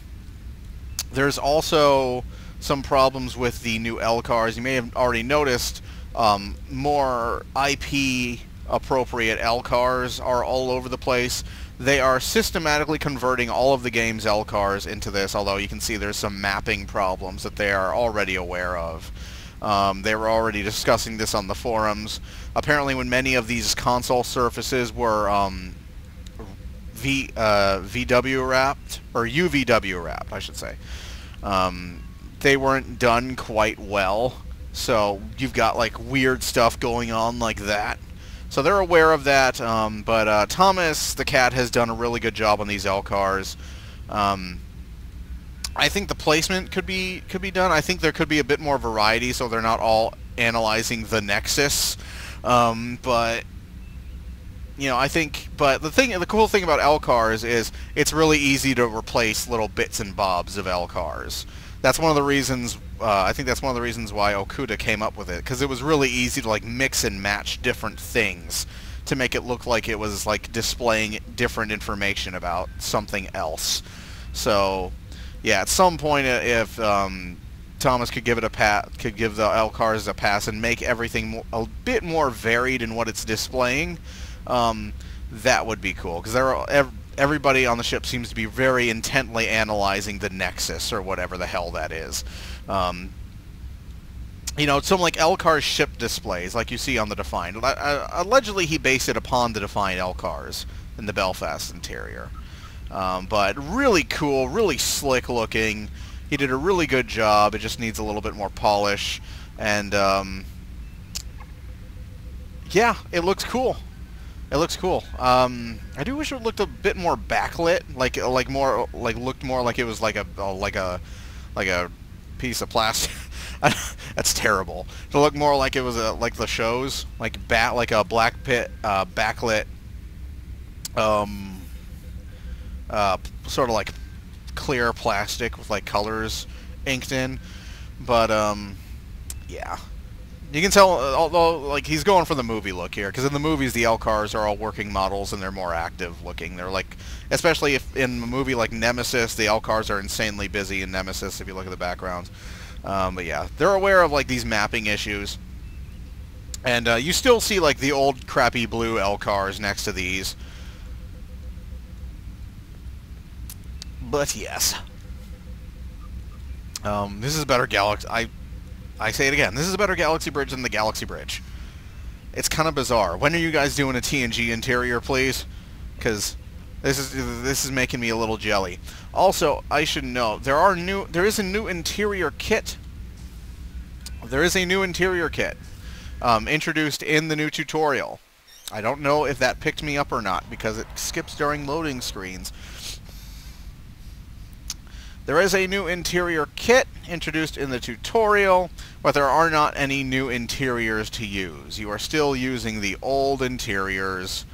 B: there's also some problems with the new LCARS. You may have already noticed um, more IP appropriate LCARS are all over the place. They are systematically converting all of the game's LCARS into this, although you can see there's some mapping problems that they are already aware of. Um, they were already discussing this on the forums. Apparently, when many of these console surfaces were um, v, uh, VW wrapped, or UVW wrapped, I should say, um, they weren't done quite well. So you've got like weird stuff going on like that. So they're aware of that, um, but uh, Thomas the cat has done a really good job on these LCARS. Um, I think the placement could be could be done. I think there could be a bit more variety, so they're not all analyzing the Nexus. Um, but you know, I think. But the thing, the cool thing about LCARS is it's really easy to replace little bits and bobs of LCARS. That's one of the reasons. Uh, I think that's one of the reasons why Okuda came up with it because it was really easy to like mix and match different things to make it look like it was like displaying different information about something else. So yeah, at some point, uh, if um, Thomas could give it a pat, could give the LCARS a pass and make everything a bit more varied in what it's displaying, um, that would be cool. Because there are everybody on the ship seems to be very intently analyzing the Nexus or whatever the hell that is. Um, you know, some like LCARS ship displays, like you see on the Defiant. Allegedly, he based it upon the Defiant LCARS in the Belfast interior. Um, but really cool, really slick looking. He did a really good job. It just needs a little bit more polish. And um, yeah, it looks cool. It looks cool. Um, I do wish it looked a bit more backlit, like like more like looked more like it was like a like a like a piece of plastic. That's terrible. To look more like it was a, like the shows, like bat like a black pit uh, backlit um, uh, sort of like clear plastic with like colors inked in. But um, yeah, you can tell. Although like he's going for the movie look here, because in the movies the LCARS are all working models and they're more active looking. They're like, especially if in a movie like Nemesis, the LCARS are insanely busy in Nemesis. If you look at the backgrounds. Um, but yeah, they're aware of like these mapping issues. And uh, you still see like the old crappy blue LCARS next to these. But yes. Um, this is a better Galaxy... I, I say it again. This is a better Galaxy Bridge than the Galaxy Bridge. It's kind of bizarre. When are you guys doing a TNG interior, please? Because this is this is making me a little jelly. Also, I should know there are new there is a new interior kit. There is a new interior kit um, introduced in the new tutorial. I don't know if that picked me up or not because it skips during loading screens. There is a new interior kit introduced in the tutorial, but there are not any new interiors to use. You are still using the old interiors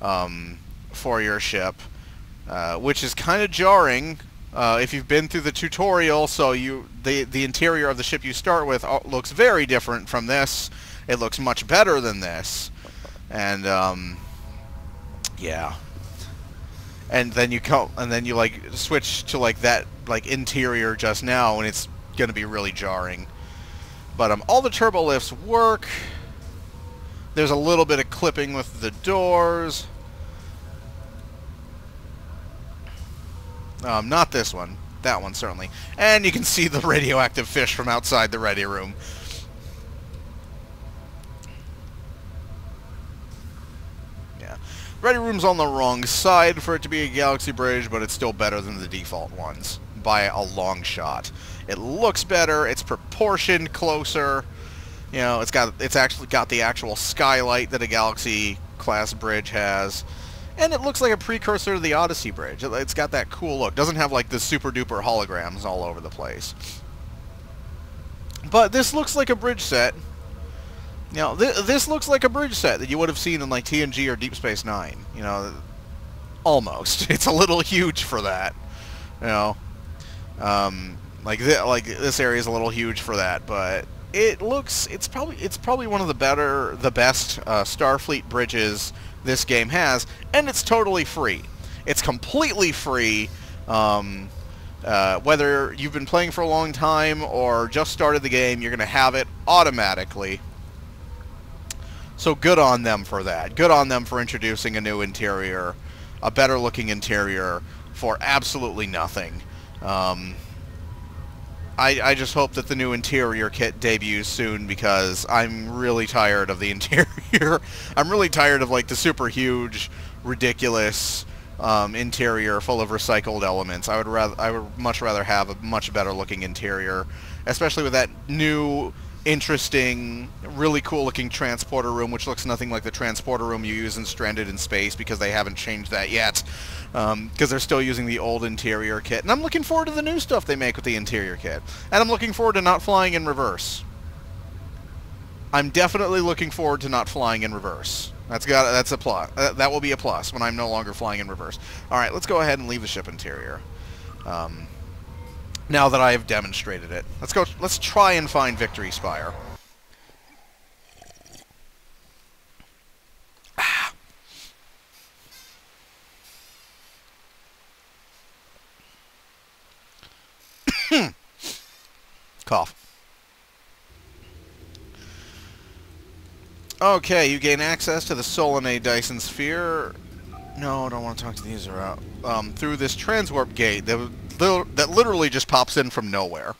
B: um, for your ship, uh, which is kind of jarring uh, if you've been through the tutorial. So you the the interior of the ship you start with uh, looks very different from this. It looks much better than this, and um, yeah and then you come and then you like switch to like that like interior just now and it's gonna be really jarring but um, all the turbo lifts work there's a little bit of clipping with the doors um, not this one that one certainly. And you can see the radioactive fish from outside the ready room. Yeah. Ready room's on the wrong side for it to be a Galaxy Bridge, but it's still better than the default ones by a long shot. It looks better, it's proportioned closer. You know, it's got it's actually got the actual skylight that a Galaxy class bridge has. And it looks like a precursor to the Odyssey Bridge. It's got that cool look. Doesn't have like the super duper holograms all over the place. But this looks like a bridge set. Know, th this looks like a bridge set that you would have seen in like TNG or Deep Space Nine. You know, almost. It's a little huge for that. You know, um, like th like this area is a little huge for that, but it looks it's probably it's probably one of the better the best uh, Starfleet bridges this game has, and it's totally free. It's completely free. Um, uh, whether you've been playing for a long time or just started the game, you're going to have it automatically. So good on them for that. Good on them for introducing a new interior, a better looking interior for absolutely nothing. Um, I, I just hope that the new interior kit debuts soon because I'm really tired of the interior. I'm really tired of like the super huge, ridiculous um, interior full of recycled elements. I would rather I would much rather have a much better looking interior, especially with that new interesting, really cool looking transporter room, which looks nothing like the transporter room you use in Stranded in Space because they haven't changed that yet. Because um, they're still using the old interior kit. And I'm looking forward to the new stuff they make with the interior kit. And I'm looking forward to not flying in reverse. I'm definitely looking forward to not flying in reverse. That's got that's a plus. Uh, that will be a plus when I'm no longer flying in reverse. All right, let's go ahead and leave the ship interior. Um, now that I have demonstrated it. Let's go, let's try and find Victory Spire. Cough. Okay, you gain access to the Solanae Dyson Sphere. No, I don't want to talk to the user out. Um, through this transwarp gate that literally just pops in from nowhere.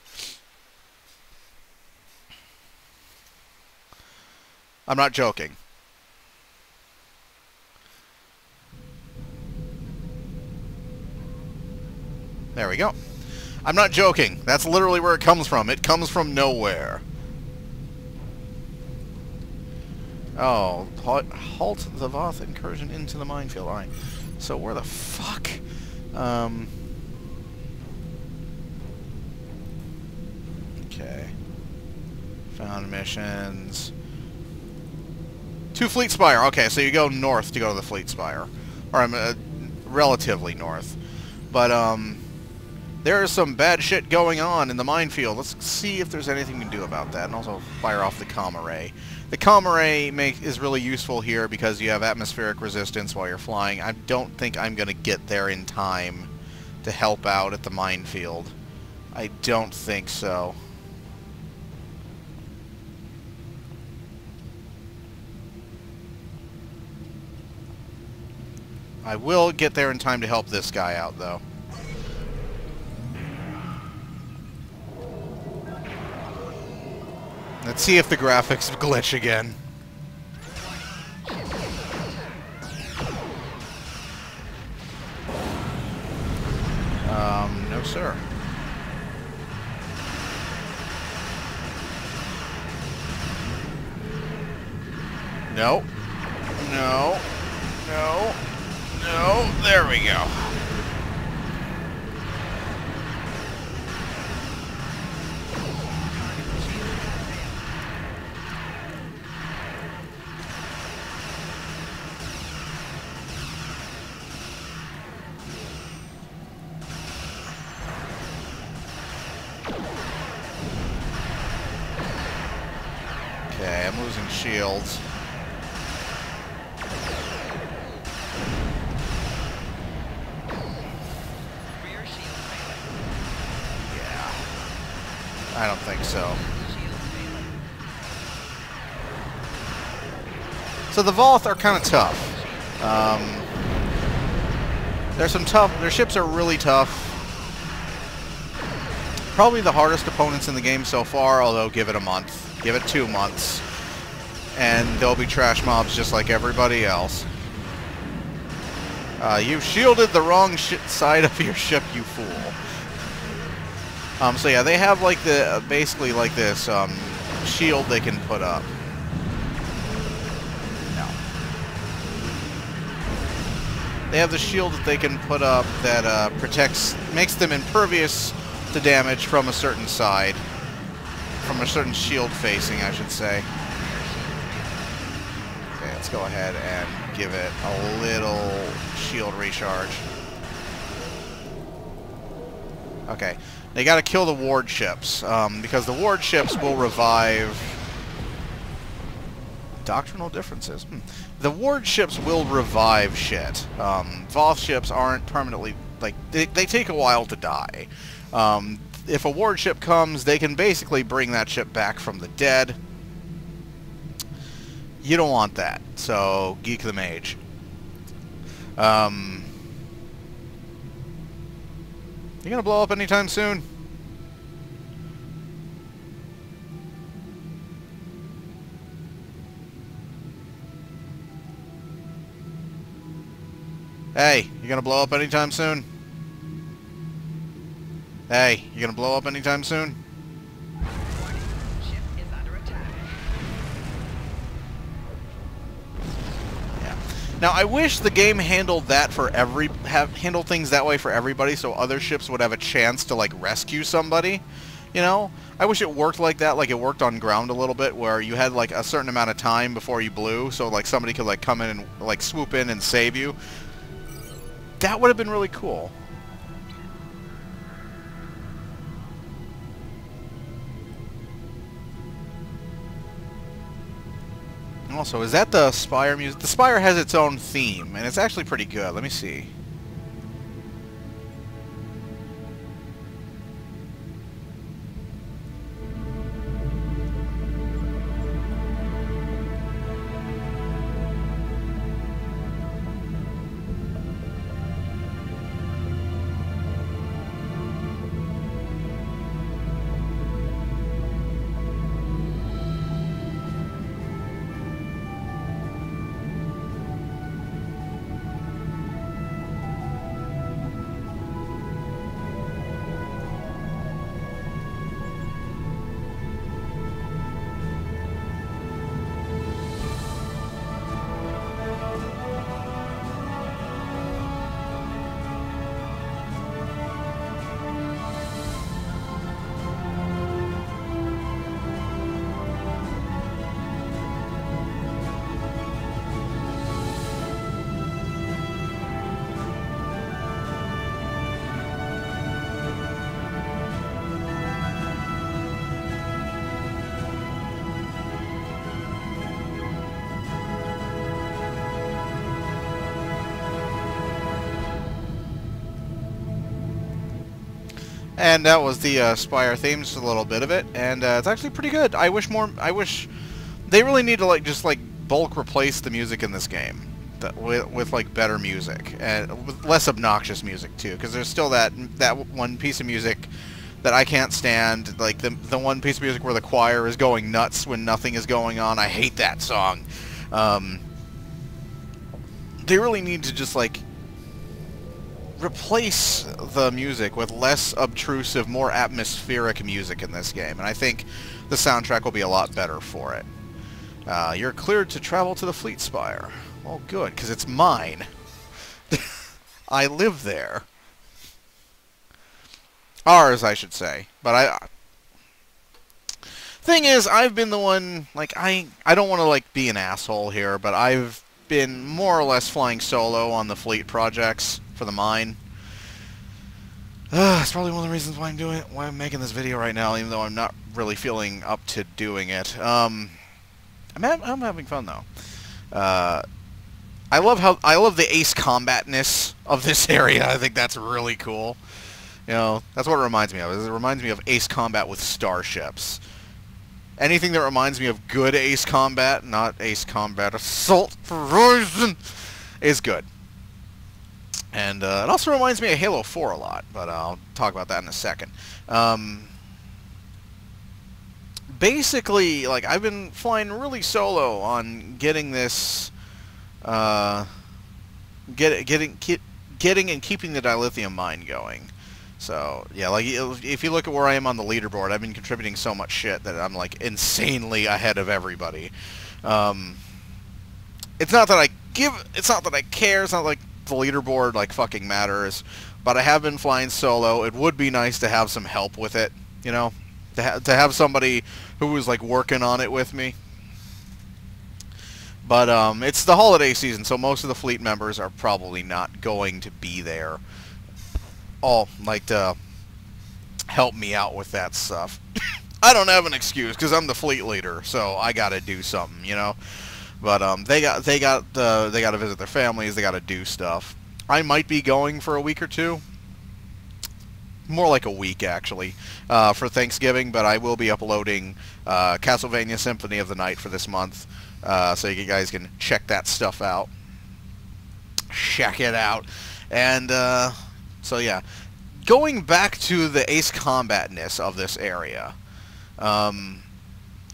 B: I'm not joking. There we go. I'm not joking. That's literally where it comes from. It comes from nowhere. Oh, halt the Voth incursion into the minefield. Alright. So where the fuck? Um... Okay. Found missions. To Fleet Spire. Okay, so you go north to go to the Fleet Spire. Or I'm uh, relatively north. But, um... There is some bad shit going on in the minefield. Let's see if there's anything we can do about that. And also fire off the comm array. The comm array make, is really useful here because you have atmospheric resistance while you're flying. I don't think I'm going to get there in time to help out at the minefield. I don't think so. I will get there in time to help this guy out, though. Let's see if the graphics glitch again. Um, no sir. No. No. No. No, there we go. I don't think so. So the Voth are kind of tough. Um, there's some tough. Their ships are really tough. Probably the hardest opponents in the game so far, although give it a month. Give it two months. And they'll be trash mobs just like everybody else. Uh, you shielded the wrong side of your ship, you fool. Um, so yeah, they have like the, uh, basically like this, um, shield they can put up. No. They have the shield that they can put up that, uh, protects, makes them impervious to damage from a certain side. From a certain shield facing, I should say. Okay, let's go ahead and give it a little shield recharge. Okay. They gotta kill the ward ships, um, because the ward ships will revive... Doctrinal differences. Hmm. The ward ships will revive shit. Um, Voth ships aren't permanently... Like, they, they take a while to die. Um, if a ward ship comes, they can basically bring that ship back from the dead. You don't want that, so Geek the Mage. Um, you gonna blow up anytime soon? Hey, you gonna blow up anytime soon? Hey, you gonna blow up anytime soon? Now I wish the game handled that for every have handled things that way for everybody, so other ships would have a chance to like rescue somebody. You know, I wish it worked like that, like it worked on ground a little bit, where you had like a certain amount of time before you blew, so like somebody could like come in and like swoop in and save you. That would have been really cool. Also, is that the Spire music? The Spire has its own theme, and it's actually pretty good. Let me see. And that was the uh, Spire theme, just a little bit of it, and uh, it's actually pretty good. I wish more. I wish they really need to like just like bulk replace the music in this game that, with, with like better music and with less obnoxious music too, because there's still that that one piece of music that I can't stand, like the the one piece of music where the choir is going nuts when nothing is going on. I hate that song. Um, they really need to just like replace the music with less obtrusive, more atmospheric music in this game, and I think the soundtrack will be a lot better for it. Uh, you're cleared to travel to the Fleet Spire. Well, good, because it's mine. I live there. Ours, I should say. But I... Thing is, I've been the one, like, I, I don't want to, like, be an asshole here, but I've been more or less flying solo on the fleet projects for the mine. That's probably one of the reasons why I'm doing it, why I'm making this video right now, even though I'm not really feeling up to doing it. Um, I'm, ha I'm having fun though. Uh, I love how I love the ace combatness of this area. I think that's really cool. You know, that's what it reminds me of. It reminds me of Ace Combat with starships. Anything that reminds me of good Ace Combat, not Ace Combat Assault Horizon, is good. And uh, it also reminds me of Halo 4 a lot, but I'll talk about that in a second. Um, basically, like I've been flying really solo on getting this, uh, get getting get, getting and keeping the dilithium mine going. So yeah, like if you look at where I am on the leaderboard, I've been contributing so much shit that I'm like insanely ahead of everybody. Um, it's not that I give, it's not that I care. It's not like the leaderboard like fucking matters. But I have been flying solo. It would be nice to have some help with it, you know, to ha to have somebody who was like working on it with me. But um, it's the holiday season, so most of the fleet members are probably not going to be there all like to help me out with that stuff. I don't have an excuse because I'm the fleet leader, so I got to do something, you know. But um, they got they got uh, they got to visit their families. They got to do stuff. I might be going for a week or two. More like a week actually uh, for Thanksgiving, but I will be uploading uh, Castlevania Symphony of the Night for this month, uh, so you guys can check that stuff out. Check it out, and uh, so yeah, going back to the ace combatness of this area, um,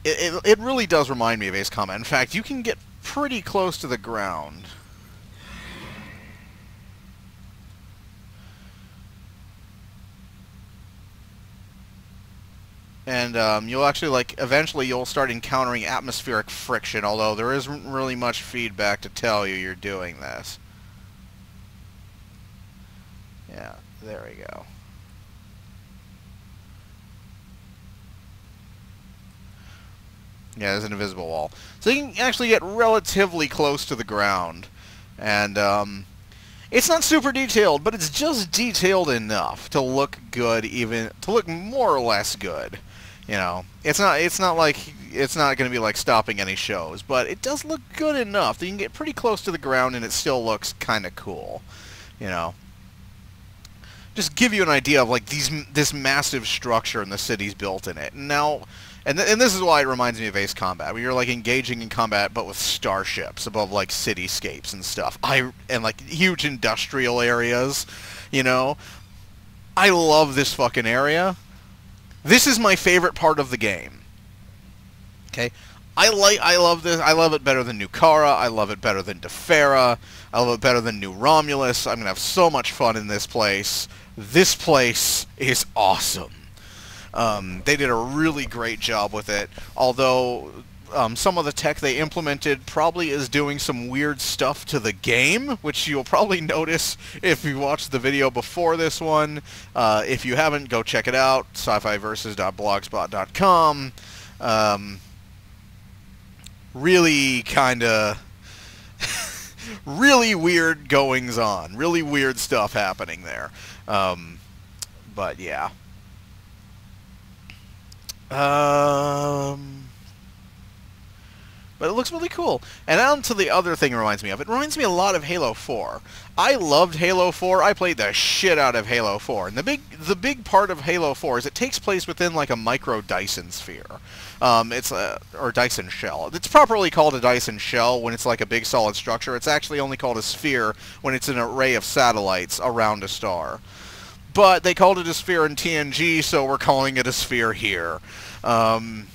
B: it, it, it really does remind me of ace combat. In fact, you can get pretty close to the ground. and um, you'll actually like eventually you'll start encountering atmospheric friction although there isn't really much feedback to tell you you're doing this yeah, there we go. Yeah, there's an invisible wall. So you can actually get relatively close to the ground. And um, it's not super detailed, but it's just detailed enough to look good, even to look more or less good. You know, it's not it's not like it's not going to be like stopping any shows, but it does look good enough that you can get pretty close to the ground and it still looks kind of cool. You know just give you an idea of like these this massive structure and the cities built in it. Now, and th and this is why it reminds me of Ace Combat, where you're like engaging in combat but with starships above like cityscapes and stuff. I and like huge industrial areas, you know. I love this fucking area. This is my favorite part of the game. Okay, I like I love this. I love it better than Nukara. I love it better than Defera. I love it better than New Romulus. I'm gonna have so much fun in this place. This place is awesome. Um, they did a really great job with it, although um, some of the tech they implemented probably is doing some weird stuff to the game, which you'll probably notice if you watched the video before this one. Uh, if you haven't, go check it out, sci-fi Um, really kind of... really weird goings on. Really weird stuff happening there. Um, but yeah. Um, but it looks really cool. And on to the other thing it reminds me of. It reminds me a lot of Halo 4. I loved Halo 4. I played the shit out of Halo 4. And the big the big part of Halo 4 is it takes place within like a micro Dyson sphere. Um, it's a or Dyson shell. It's properly called a Dyson shell when it's like a big solid structure. It's actually only called a sphere when it's an array of satellites around a star. But they called it a sphere in TNG, so we're calling it a sphere here. Um,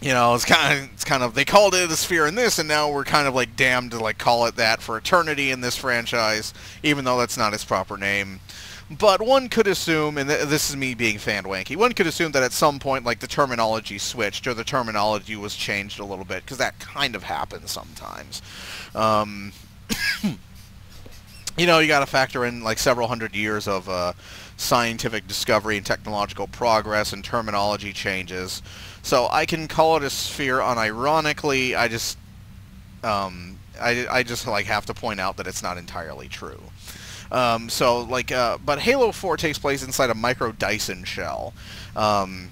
B: you know, it's kind of it's kind of they called it a sphere in this, and now we're kind of like damned to like call it that for eternity in this franchise, even though that's not its proper name. But one could assume, and th this is me being fan wanky, one could assume that at some point, like, the terminology switched, or the terminology was changed a little bit, because that kind of happens sometimes. Um, you know, you got to factor in, like, several hundred years of uh, scientific discovery and technological progress and terminology changes. So I can call it a sphere unironically, I just... Um, I, I just, like, have to point out that it's not entirely true. Um, so like, uh, but Halo 4 takes place inside a micro Dyson shell. Um,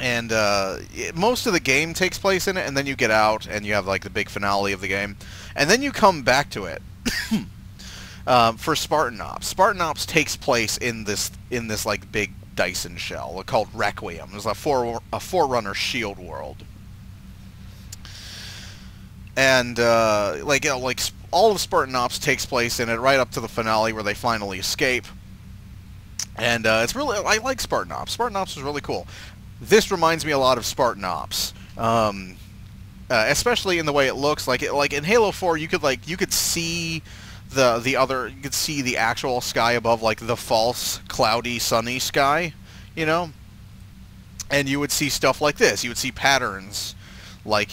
B: and uh, it, most of the game takes place in it, and then you get out, and you have like the big finale of the game, and then you come back to it um, for Spartan Ops. Spartan Ops takes place in this in this like big Dyson shell called Requiem. It's a for a Forerunner Shield world, and uh, like you know, like all of Spartan Ops takes place in it, right up to the finale where they finally escape. And uh, it's really, I like Spartan Ops. Spartan Ops is really cool. This reminds me a lot of Spartan Ops. Um, uh, especially in the way it looks like it, like in Halo 4 you could like you could see the the other you could see the actual sky above like the false cloudy sunny sky you know and you would see stuff like this you would see patterns like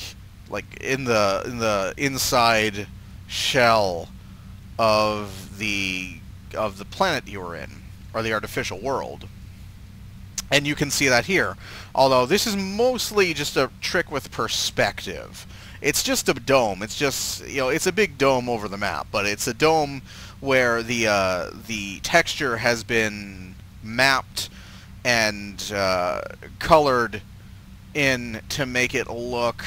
B: like in the in the inside shell of the of the planet you were in or the artificial world and you can see that here. Although this is mostly just a trick with perspective. It's just a dome. It's just, you know, it's a big dome over the map, but it's a dome where the uh, the texture has been mapped and uh, colored in to make it look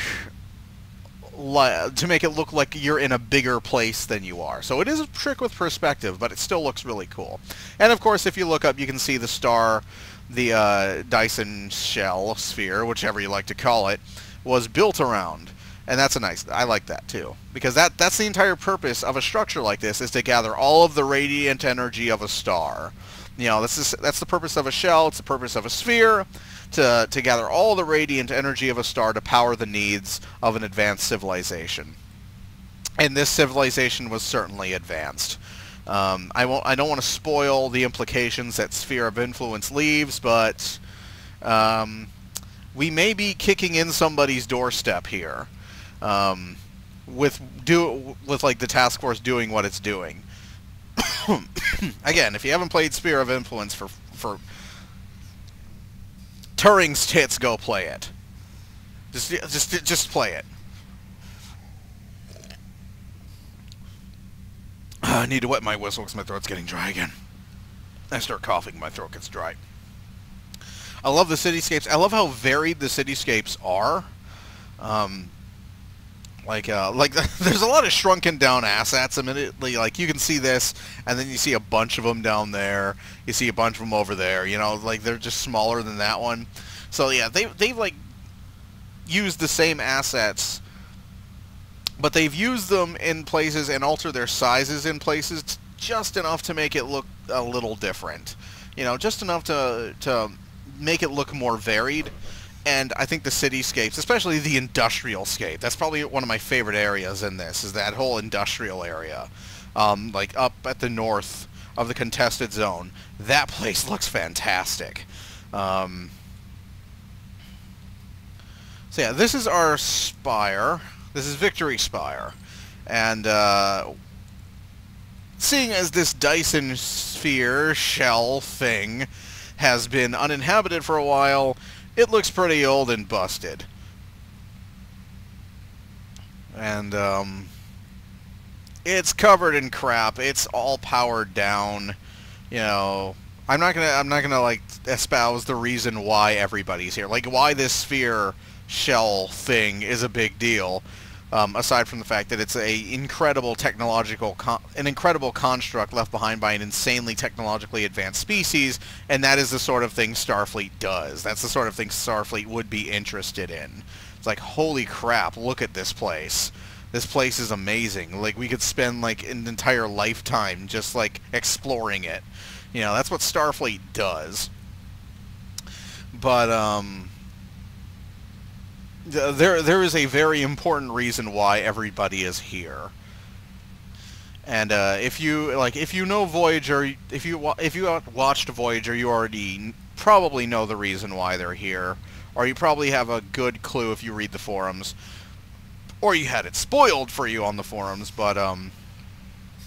B: to make it look like you're in a bigger place than you are. So it is a trick with perspective, but it still looks really cool. And of course, if you look up, you can see the star, the uh, Dyson shell sphere, whichever you like to call it, was built around. And that's a nice. I like that too because that that's the entire purpose of a structure like this is to gather all of the radiant energy of a star. You know, this is that's the purpose of a shell. It's the purpose of a sphere to, to gather all the radiant energy of a star to power the needs of an advanced civilization. And this civilization was certainly advanced. Um, I won't. I don't want to spoil the implications that Sphere of Influence leaves, but um, we may be kicking in somebody's doorstep here, um, with do with like the task force doing what it's doing. Again, if you haven't played Sphere of Influence for for Turing's tits, go play it. Just, just, just play it. I need to wet my whistle because my throat's getting dry again. I start coughing, my throat gets dry. I love the cityscapes. I love how varied the cityscapes are. Um, like, uh, like there's a lot of shrunken down assets immediately. Like you can see this, and then you see a bunch of them down there. You see a bunch of them over there. You know, like they're just smaller than that one. So yeah, they they've like used the same assets, but they've used them in places and altered their sizes in places just enough to make it look a little different. You know, just enough to to make it look more varied and I think the cityscapes, especially the industrial scape, that's probably one of my favorite areas in this, is that whole industrial area. Um, like up at the north of the contested zone. That place looks fantastic. Um, so yeah, this is our spire. This is Victory Spire. And uh, seeing as this Dyson sphere shell thing has been uninhabited for a while, it looks pretty old and busted. And, um, it's covered in crap. It's all powered down. You know, I'm not gonna, I'm not gonna, like, espouse the reason why everybody's here. Like, why this sphere shell thing is a big deal. Um, aside from the fact that it's a incredible technological, an incredible construct left behind by an insanely technologically advanced species, and that is the sort of thing Starfleet does. That's the sort of thing Starfleet would be interested in. It's like, holy crap, look at this place. This place is amazing. Like, we could spend, like, an entire lifetime just, like, exploring it. You know, that's what Starfleet does. But, um there there is a very important reason why everybody is here. And uh, if you like, if you know Voyager, if you if you watched Voyager, you already probably know the reason why they're here, or you probably have a good clue if you read the forums, or you had it spoiled for you on the forums. But um,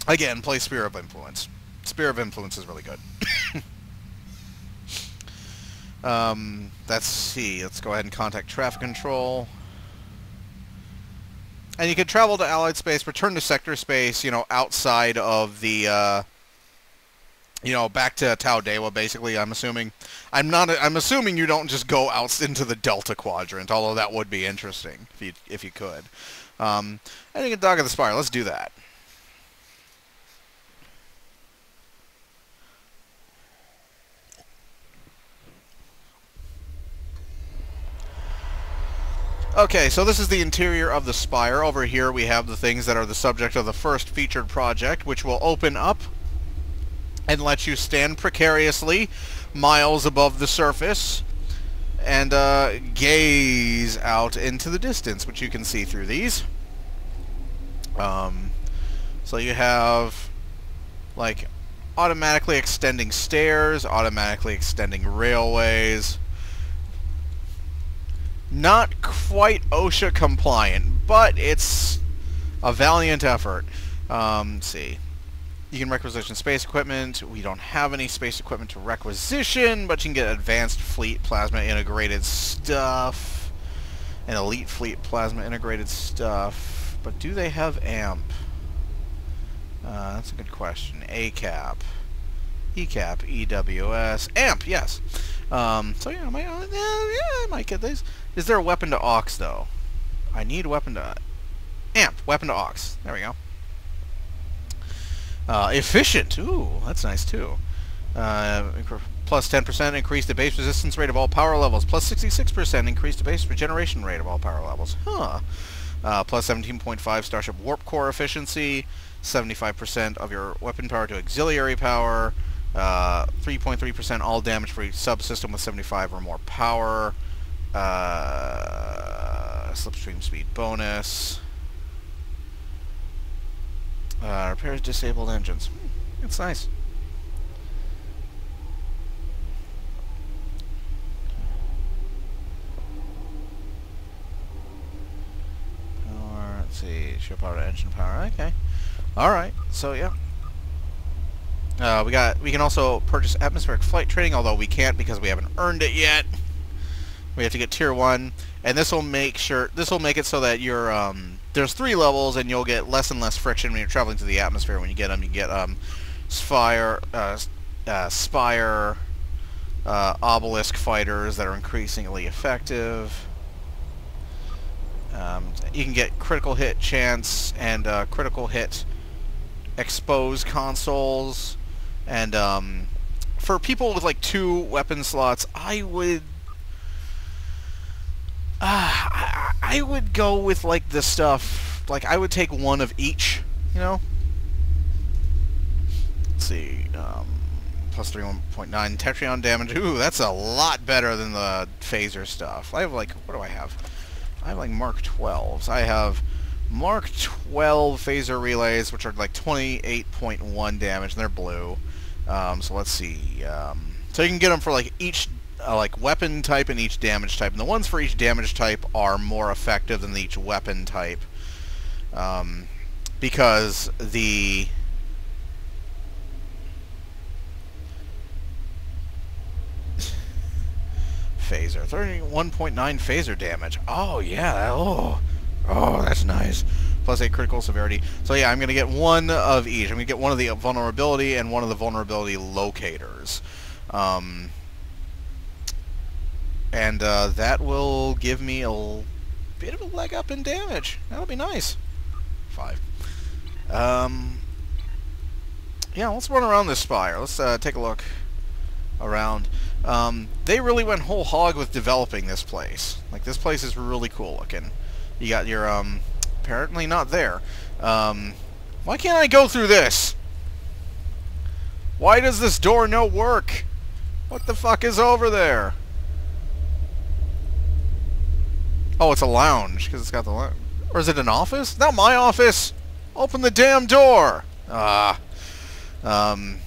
B: again, play Sphere of Influence. Sphere of Influence is really good. Um, let's see. Let's go ahead and contact traffic control. And you can travel to Allied space, return to sector space, you know, outside of the, uh, you know, back to Tau Dewa, basically, I'm assuming. I'm not, I'm assuming you don't just go out into the Delta Quadrant, although that would be interesting if you, if you could. Um, and you can dock at the Spire. Let's do that. Okay, so this is the interior of the spire. Over here we have the things that are the subject of the first featured project, which will open up and let you stand precariously miles above the surface and uh, gaze out into the distance, which you can see through these. Um, so you have like automatically extending stairs, automatically extending railways. Not quite OSHA compliant, but it's a valiant effort. Um, see. You can requisition space equipment. We don't have any space equipment to requisition, but you can get advanced fleet plasma integrated stuff. And elite fleet plasma integrated stuff. But do they have AMP? Uh, that's a good question. ACAP. ECAP, EWS, AMP, yes. Um, so yeah, I might, uh, yeah, I might get these. Is there a weapon to aux, though? I need a weapon to AMP, weapon to aux. There we go. Uh, efficient. Ooh, that's nice too. Uh, plus 10% increase the base resistance rate of all power levels. Plus 66% increase the base regeneration rate of all power levels. Huh. Uh, plus 17.5 Starship Warp Core efficiency. 75% of your weapon power to auxiliary power. 3.3% uh, all damage for subsystem with 75 or more power. Uh, slipstream speed bonus. Uh, repairs disabled engines. Hmm, it's nice. Power, let's see, show power to engine power. Okay. Alright, so yeah. Uh, we got. We can also purchase atmospheric flight training, although we can't because we haven't earned it yet. We have to get tier one, and this will make sure. This will make it so that you're um, there's three levels, and you'll get less and less friction when you're traveling through the atmosphere. When you get them, you get um, Spire, uh, uh, Spire, uh, Obelisk fighters that are increasingly effective. Um, you can get critical hit chance and uh, critical hit expose consoles, and um, for people with like two weapon slots, I would I, I would go with like the stuff, like I would take one of each, you know? Let's see, um, plus 3.9 Tetryon damage. Ooh, that's a lot better than the phaser stuff. I have like, what do I have? I have like Mark 12s. I have Mark 12 phaser relays, which are like 28.1 damage, and they're blue. Um, so let's see. Um, so you can get them for like each uh, like weapon type and each damage type, and the ones for each damage type are more effective than each weapon type, um, because the phaser, 31.9 phaser damage. Oh yeah, oh, oh that's nice. Plus 8 critical severity. So yeah, I'm going to get one of each. I'm going to get one of the vulnerability and one of the vulnerability locators. Um, and uh, that will give me a bit of a leg up in damage. That'll be nice. Five. Um, yeah, let's run around this spire. Let's uh, take a look around. Um, they really went whole hog with developing this place. Like, this place is really cool looking. You got your, um, apparently not there. Um, why can't I go through this? Why does this door no work? What the fuck is over there? Oh, it's a lounge, because it's got the... Or is it an office? Not my office! Open the damn door! Ah. Um,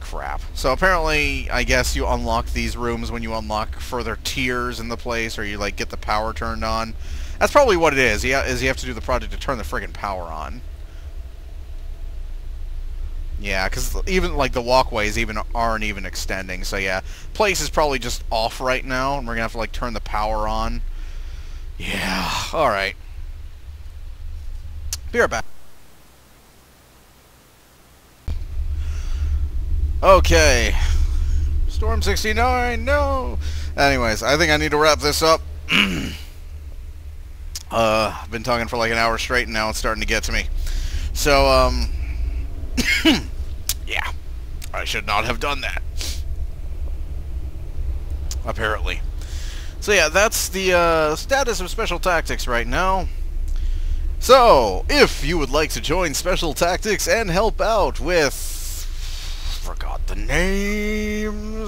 B: crap. So apparently, I guess you unlock these rooms when you unlock further tiers in the place, or you, like, get the power turned on. That's probably what it is, you is you have to do the project to turn the friggin' power on. Yeah, because even, like, the walkways even aren't even extending, so yeah. Place is probably just off right now, and we're gonna have to, like, turn the power on. Yeah, alright. Be right back. Okay. Storm 69, no! Anyways, I think I need to wrap this up. uh, I've been talking for like an hour straight and now it's starting to get to me. So, um... yeah. I should not have done that. Apparently. So yeah, that's the uh, status of Special Tactics right now. So, if you would like to join Special Tactics and help out with... Forgot the names.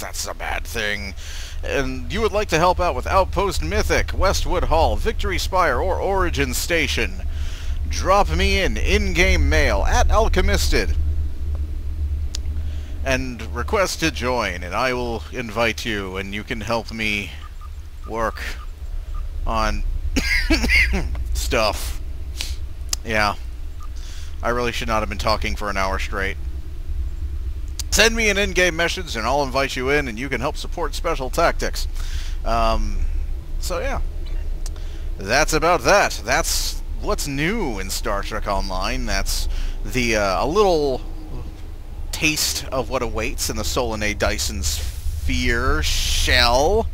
B: That's a bad thing. And you would like to help out with Outpost Mythic, Westwood Hall, Victory Spire, or Origin Station, drop me in in-game mail at Alchemisted and request to join, and I will invite you, and you can help me work on stuff. Yeah. I really should not have been talking for an hour straight. Send me an in-game message, and I'll invite you in, and you can help support Special Tactics. Um, so yeah. That's about that. That's what's new in Star Trek Online. That's the uh, a little taste of what awaits in the Solanae Dyson Sphere shell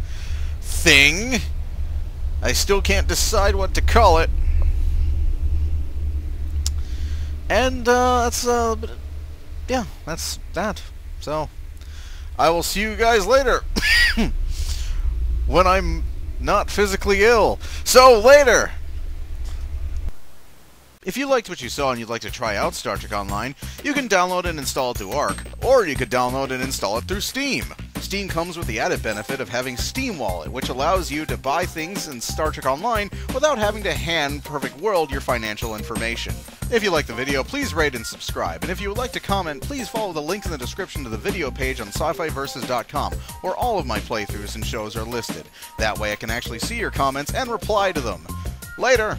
B: thing. I still can't decide what to call it. And uh, that's uh, yeah, that's that. So I will see you guys later when I'm not physically ill. So later. If you liked what you saw and you'd like to try out Star Trek Online, you can download and install it through ARC, or you could download and install it through Steam. Steam comes with the added benefit of having Steam Wallet, which allows you to buy things in Star Trek Online without having to hand Perfect World your financial information. If you like the video, please rate and subscribe, and if you would like to comment, please follow the link in the description to the video page on sci-fiversus.com, where all of my playthroughs and shows are listed. That way I can actually see your comments and reply to them. Later!